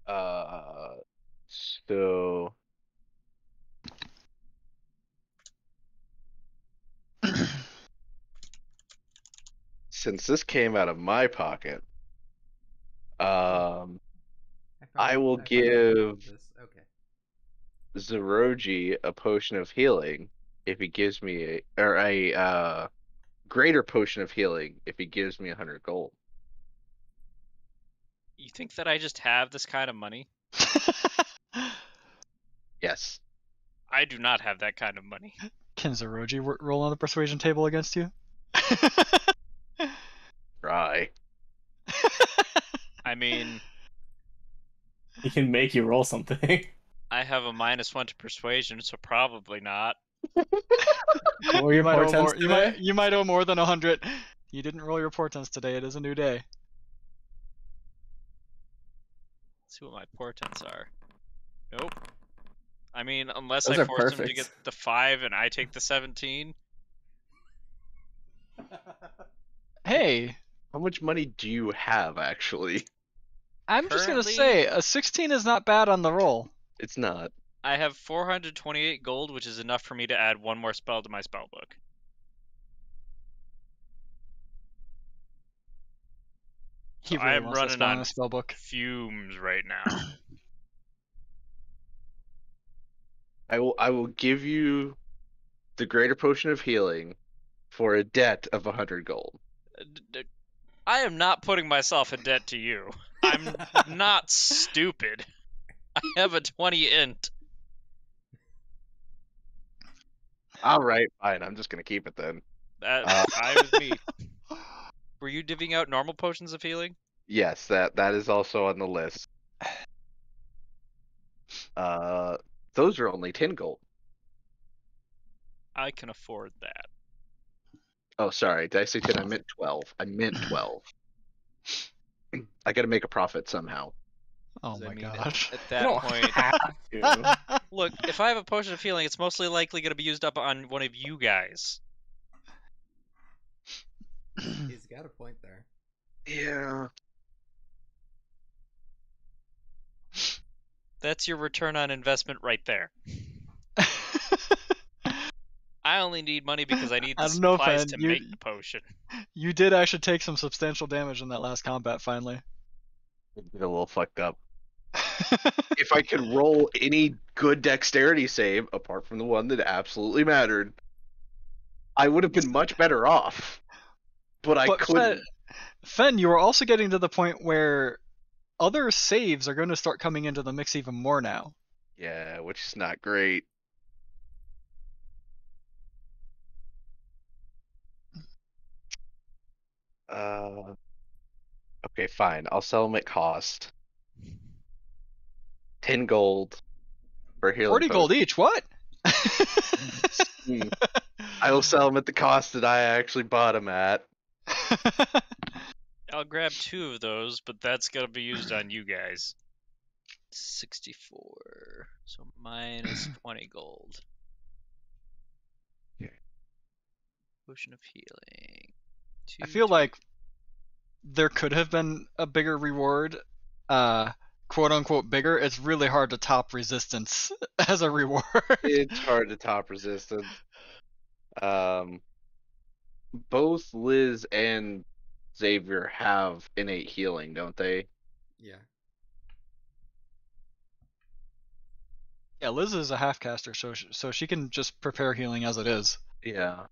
Uh so since this came out of my pocket, um I will forgot give- this. Okay. Zeroji a potion of healing if he gives me a or a uh greater potion of healing if he gives me a hundred gold. You think that I just have this kind of money? Yes. I do not have that kind of money. Can Zeroji roll on the persuasion table against you? Try. I mean, He can make you roll something. I have a minus one to persuasion, so probably not. What you your might, owe more, you, might, you might owe more than a hundred. You didn't roll your portents today. It is a new day. Let's see what my portents are. Nope. I mean, unless Those I are force him to get the five and I take the seventeen. Hey, How much money do you have actually? I'm just gonna Currently- say a 16 is not bad on the roll. It's not. I have 428 gold, which is enough for me to add one more spell to my spell book. So really I'm wants to running spell in on a spell book. Fumes right now. I will I will give you the greater potion of healing for a debt of hundred gold. Uh, d- d- I am not putting myself in debt to you. I'm not stupid. I have a 20 int. All right, fine. I'm just gonna keep it then. That's Uh. fine with me. Were you divvying out normal potions of healing? Yes, that that is also on the list. Uh, those are only ten gold. I can afford that. Oh, sorry. Did I say ten? I meant twelve. I meant twelve. I got to make a profit somehow. Oh Does that my mean gosh. At You that don't point, have to. look, if I have a potion of healing, it's mostly likely going to be used up on one of you guys. He's got a point there. Yeah. That's your return on investment right there. I only need money because I need the I don't know, supplies Fen, to you- make the potion. you did actually take some substantial damage in that last combat. Finally. Get a little fucked up. If I could roll any good dexterity save apart from the one that absolutely mattered, I would have been much better off. But I But couldn't. Fen, you are also getting to the point where other saves are going to start coming into the mix even more now. Yeah, which is not great. Uh, okay, fine. I'll sell them at cost. Ten gold for healing. 40 gold each. What? I will sell them at the cost that I actually bought them at. I'll grab two of those, but that's going to be used on you guys. 64. So minus 20 gold. Okay. Potion of healing. I feel two- like there could have been a bigger reward, uh, quote unquote bigger. It's really hard to top resistance as a reward. it's hard to top resistance. Um, both Liz and Xavier have innate healing, don't they? yeah. yeah, Liz is a half caster, so sh- so she can just prepare healing as it is. Yeah.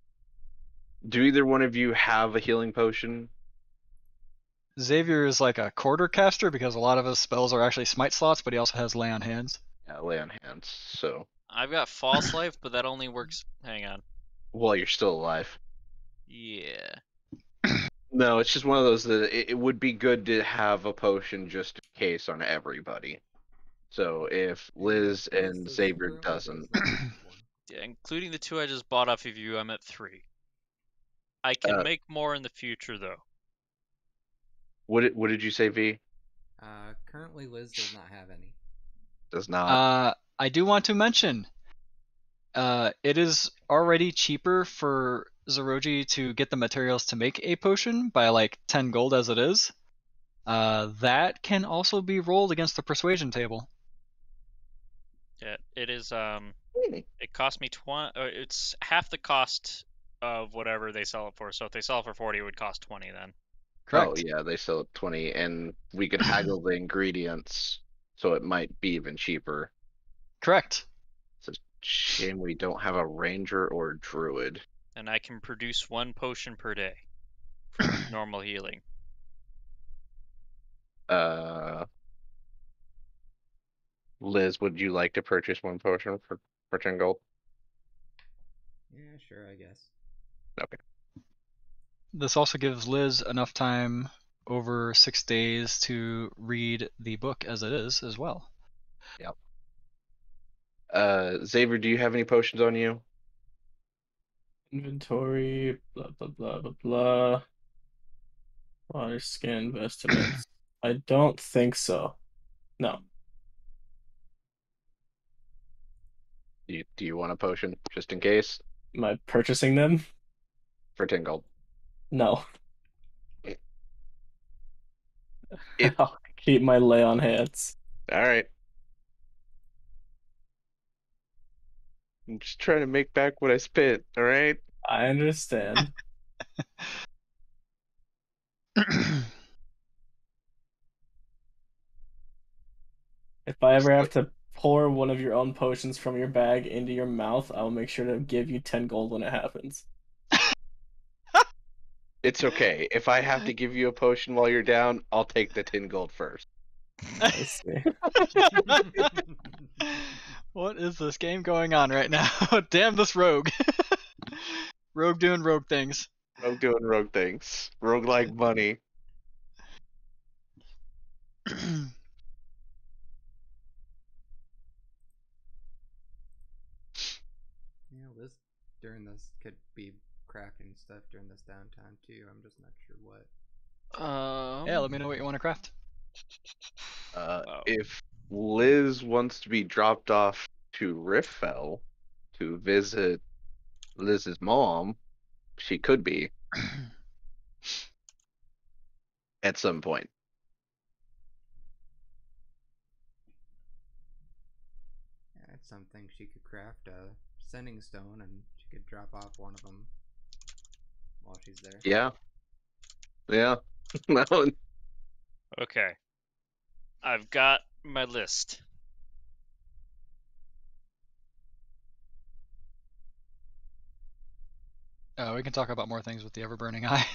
Do either one of you have a healing potion? Xavier is like a quarter caster because a lot of his spells are actually smite slots, but he also has lay on hands. Yeah, lay on hands. So I've got false life, but that only works. Hang on. while you're still alive. Yeah. No, it's just one of those that it, it would be good to have a potion just in case on everybody. So if Liz Liz and Xavier does doesn't, not have one. Yeah, including the two I just bought off of you, I'm at three. I can Uh, make more in the future, though. what did, what did you say, V? Uh, currently Liz does not have any. Does not. Uh, I do want to mention, uh, it is already cheaper for Zeroji to get the materials to make a potion by like 10 gold as it is. Uh, that can also be rolled against the persuasion table. Yeah, it is. Um, Really? it cost me twenty. Uh, it's half the cost of whatever they sell it for. So if they sell it for forty, it would cost twenty then. Correct. Oh yeah, they sell it twenty, and we could haggle the ingredients, so it might be even cheaper. Correct. It's a shame we don't have a ranger or a druid. And I can produce one potion per day for normal healing. Uh, Liz, would you like to purchase one potion for for ten gold? Yeah, sure, I guess. This also gives Liz enough time over six days to read the book as it is as well. Uh, Xavier, do you have any potions on you? Inventory, blah blah blah blah blah. Water skin vestments. I don't think so. No. Do you, do you want a potion just in case Am I purchasing them? For ten gold? No. It- I'll keep my lay on hands. All right. I'm just trying to make back what I spent. All right. I understand. If I ever have to pour one of your own potions from your bag into your mouth, I will make sure to give you 10 gold when it happens. It's okay. If I have to give you a potion while you're down, I'll take the ten gold first. What is this game going on right now? Damn this rogue. rogue doing rogue things. Rogue doing rogue things. Rogue like money. Yeah, Liz during this could be crafting stuff during this downtime too. I'm just not sure what. Um, yeah, let me know what you want to craft. Uh, Oh. If Liz wants to be dropped off to Riffell to visit Liz's mom, she could be at some point. Yeah, it's something she could craft a sending stone, and she could drop off one of them while she's there. Yeah. Yeah. That one- Okay. I've got my list. Uh, we can talk about more things with the ever burning eye.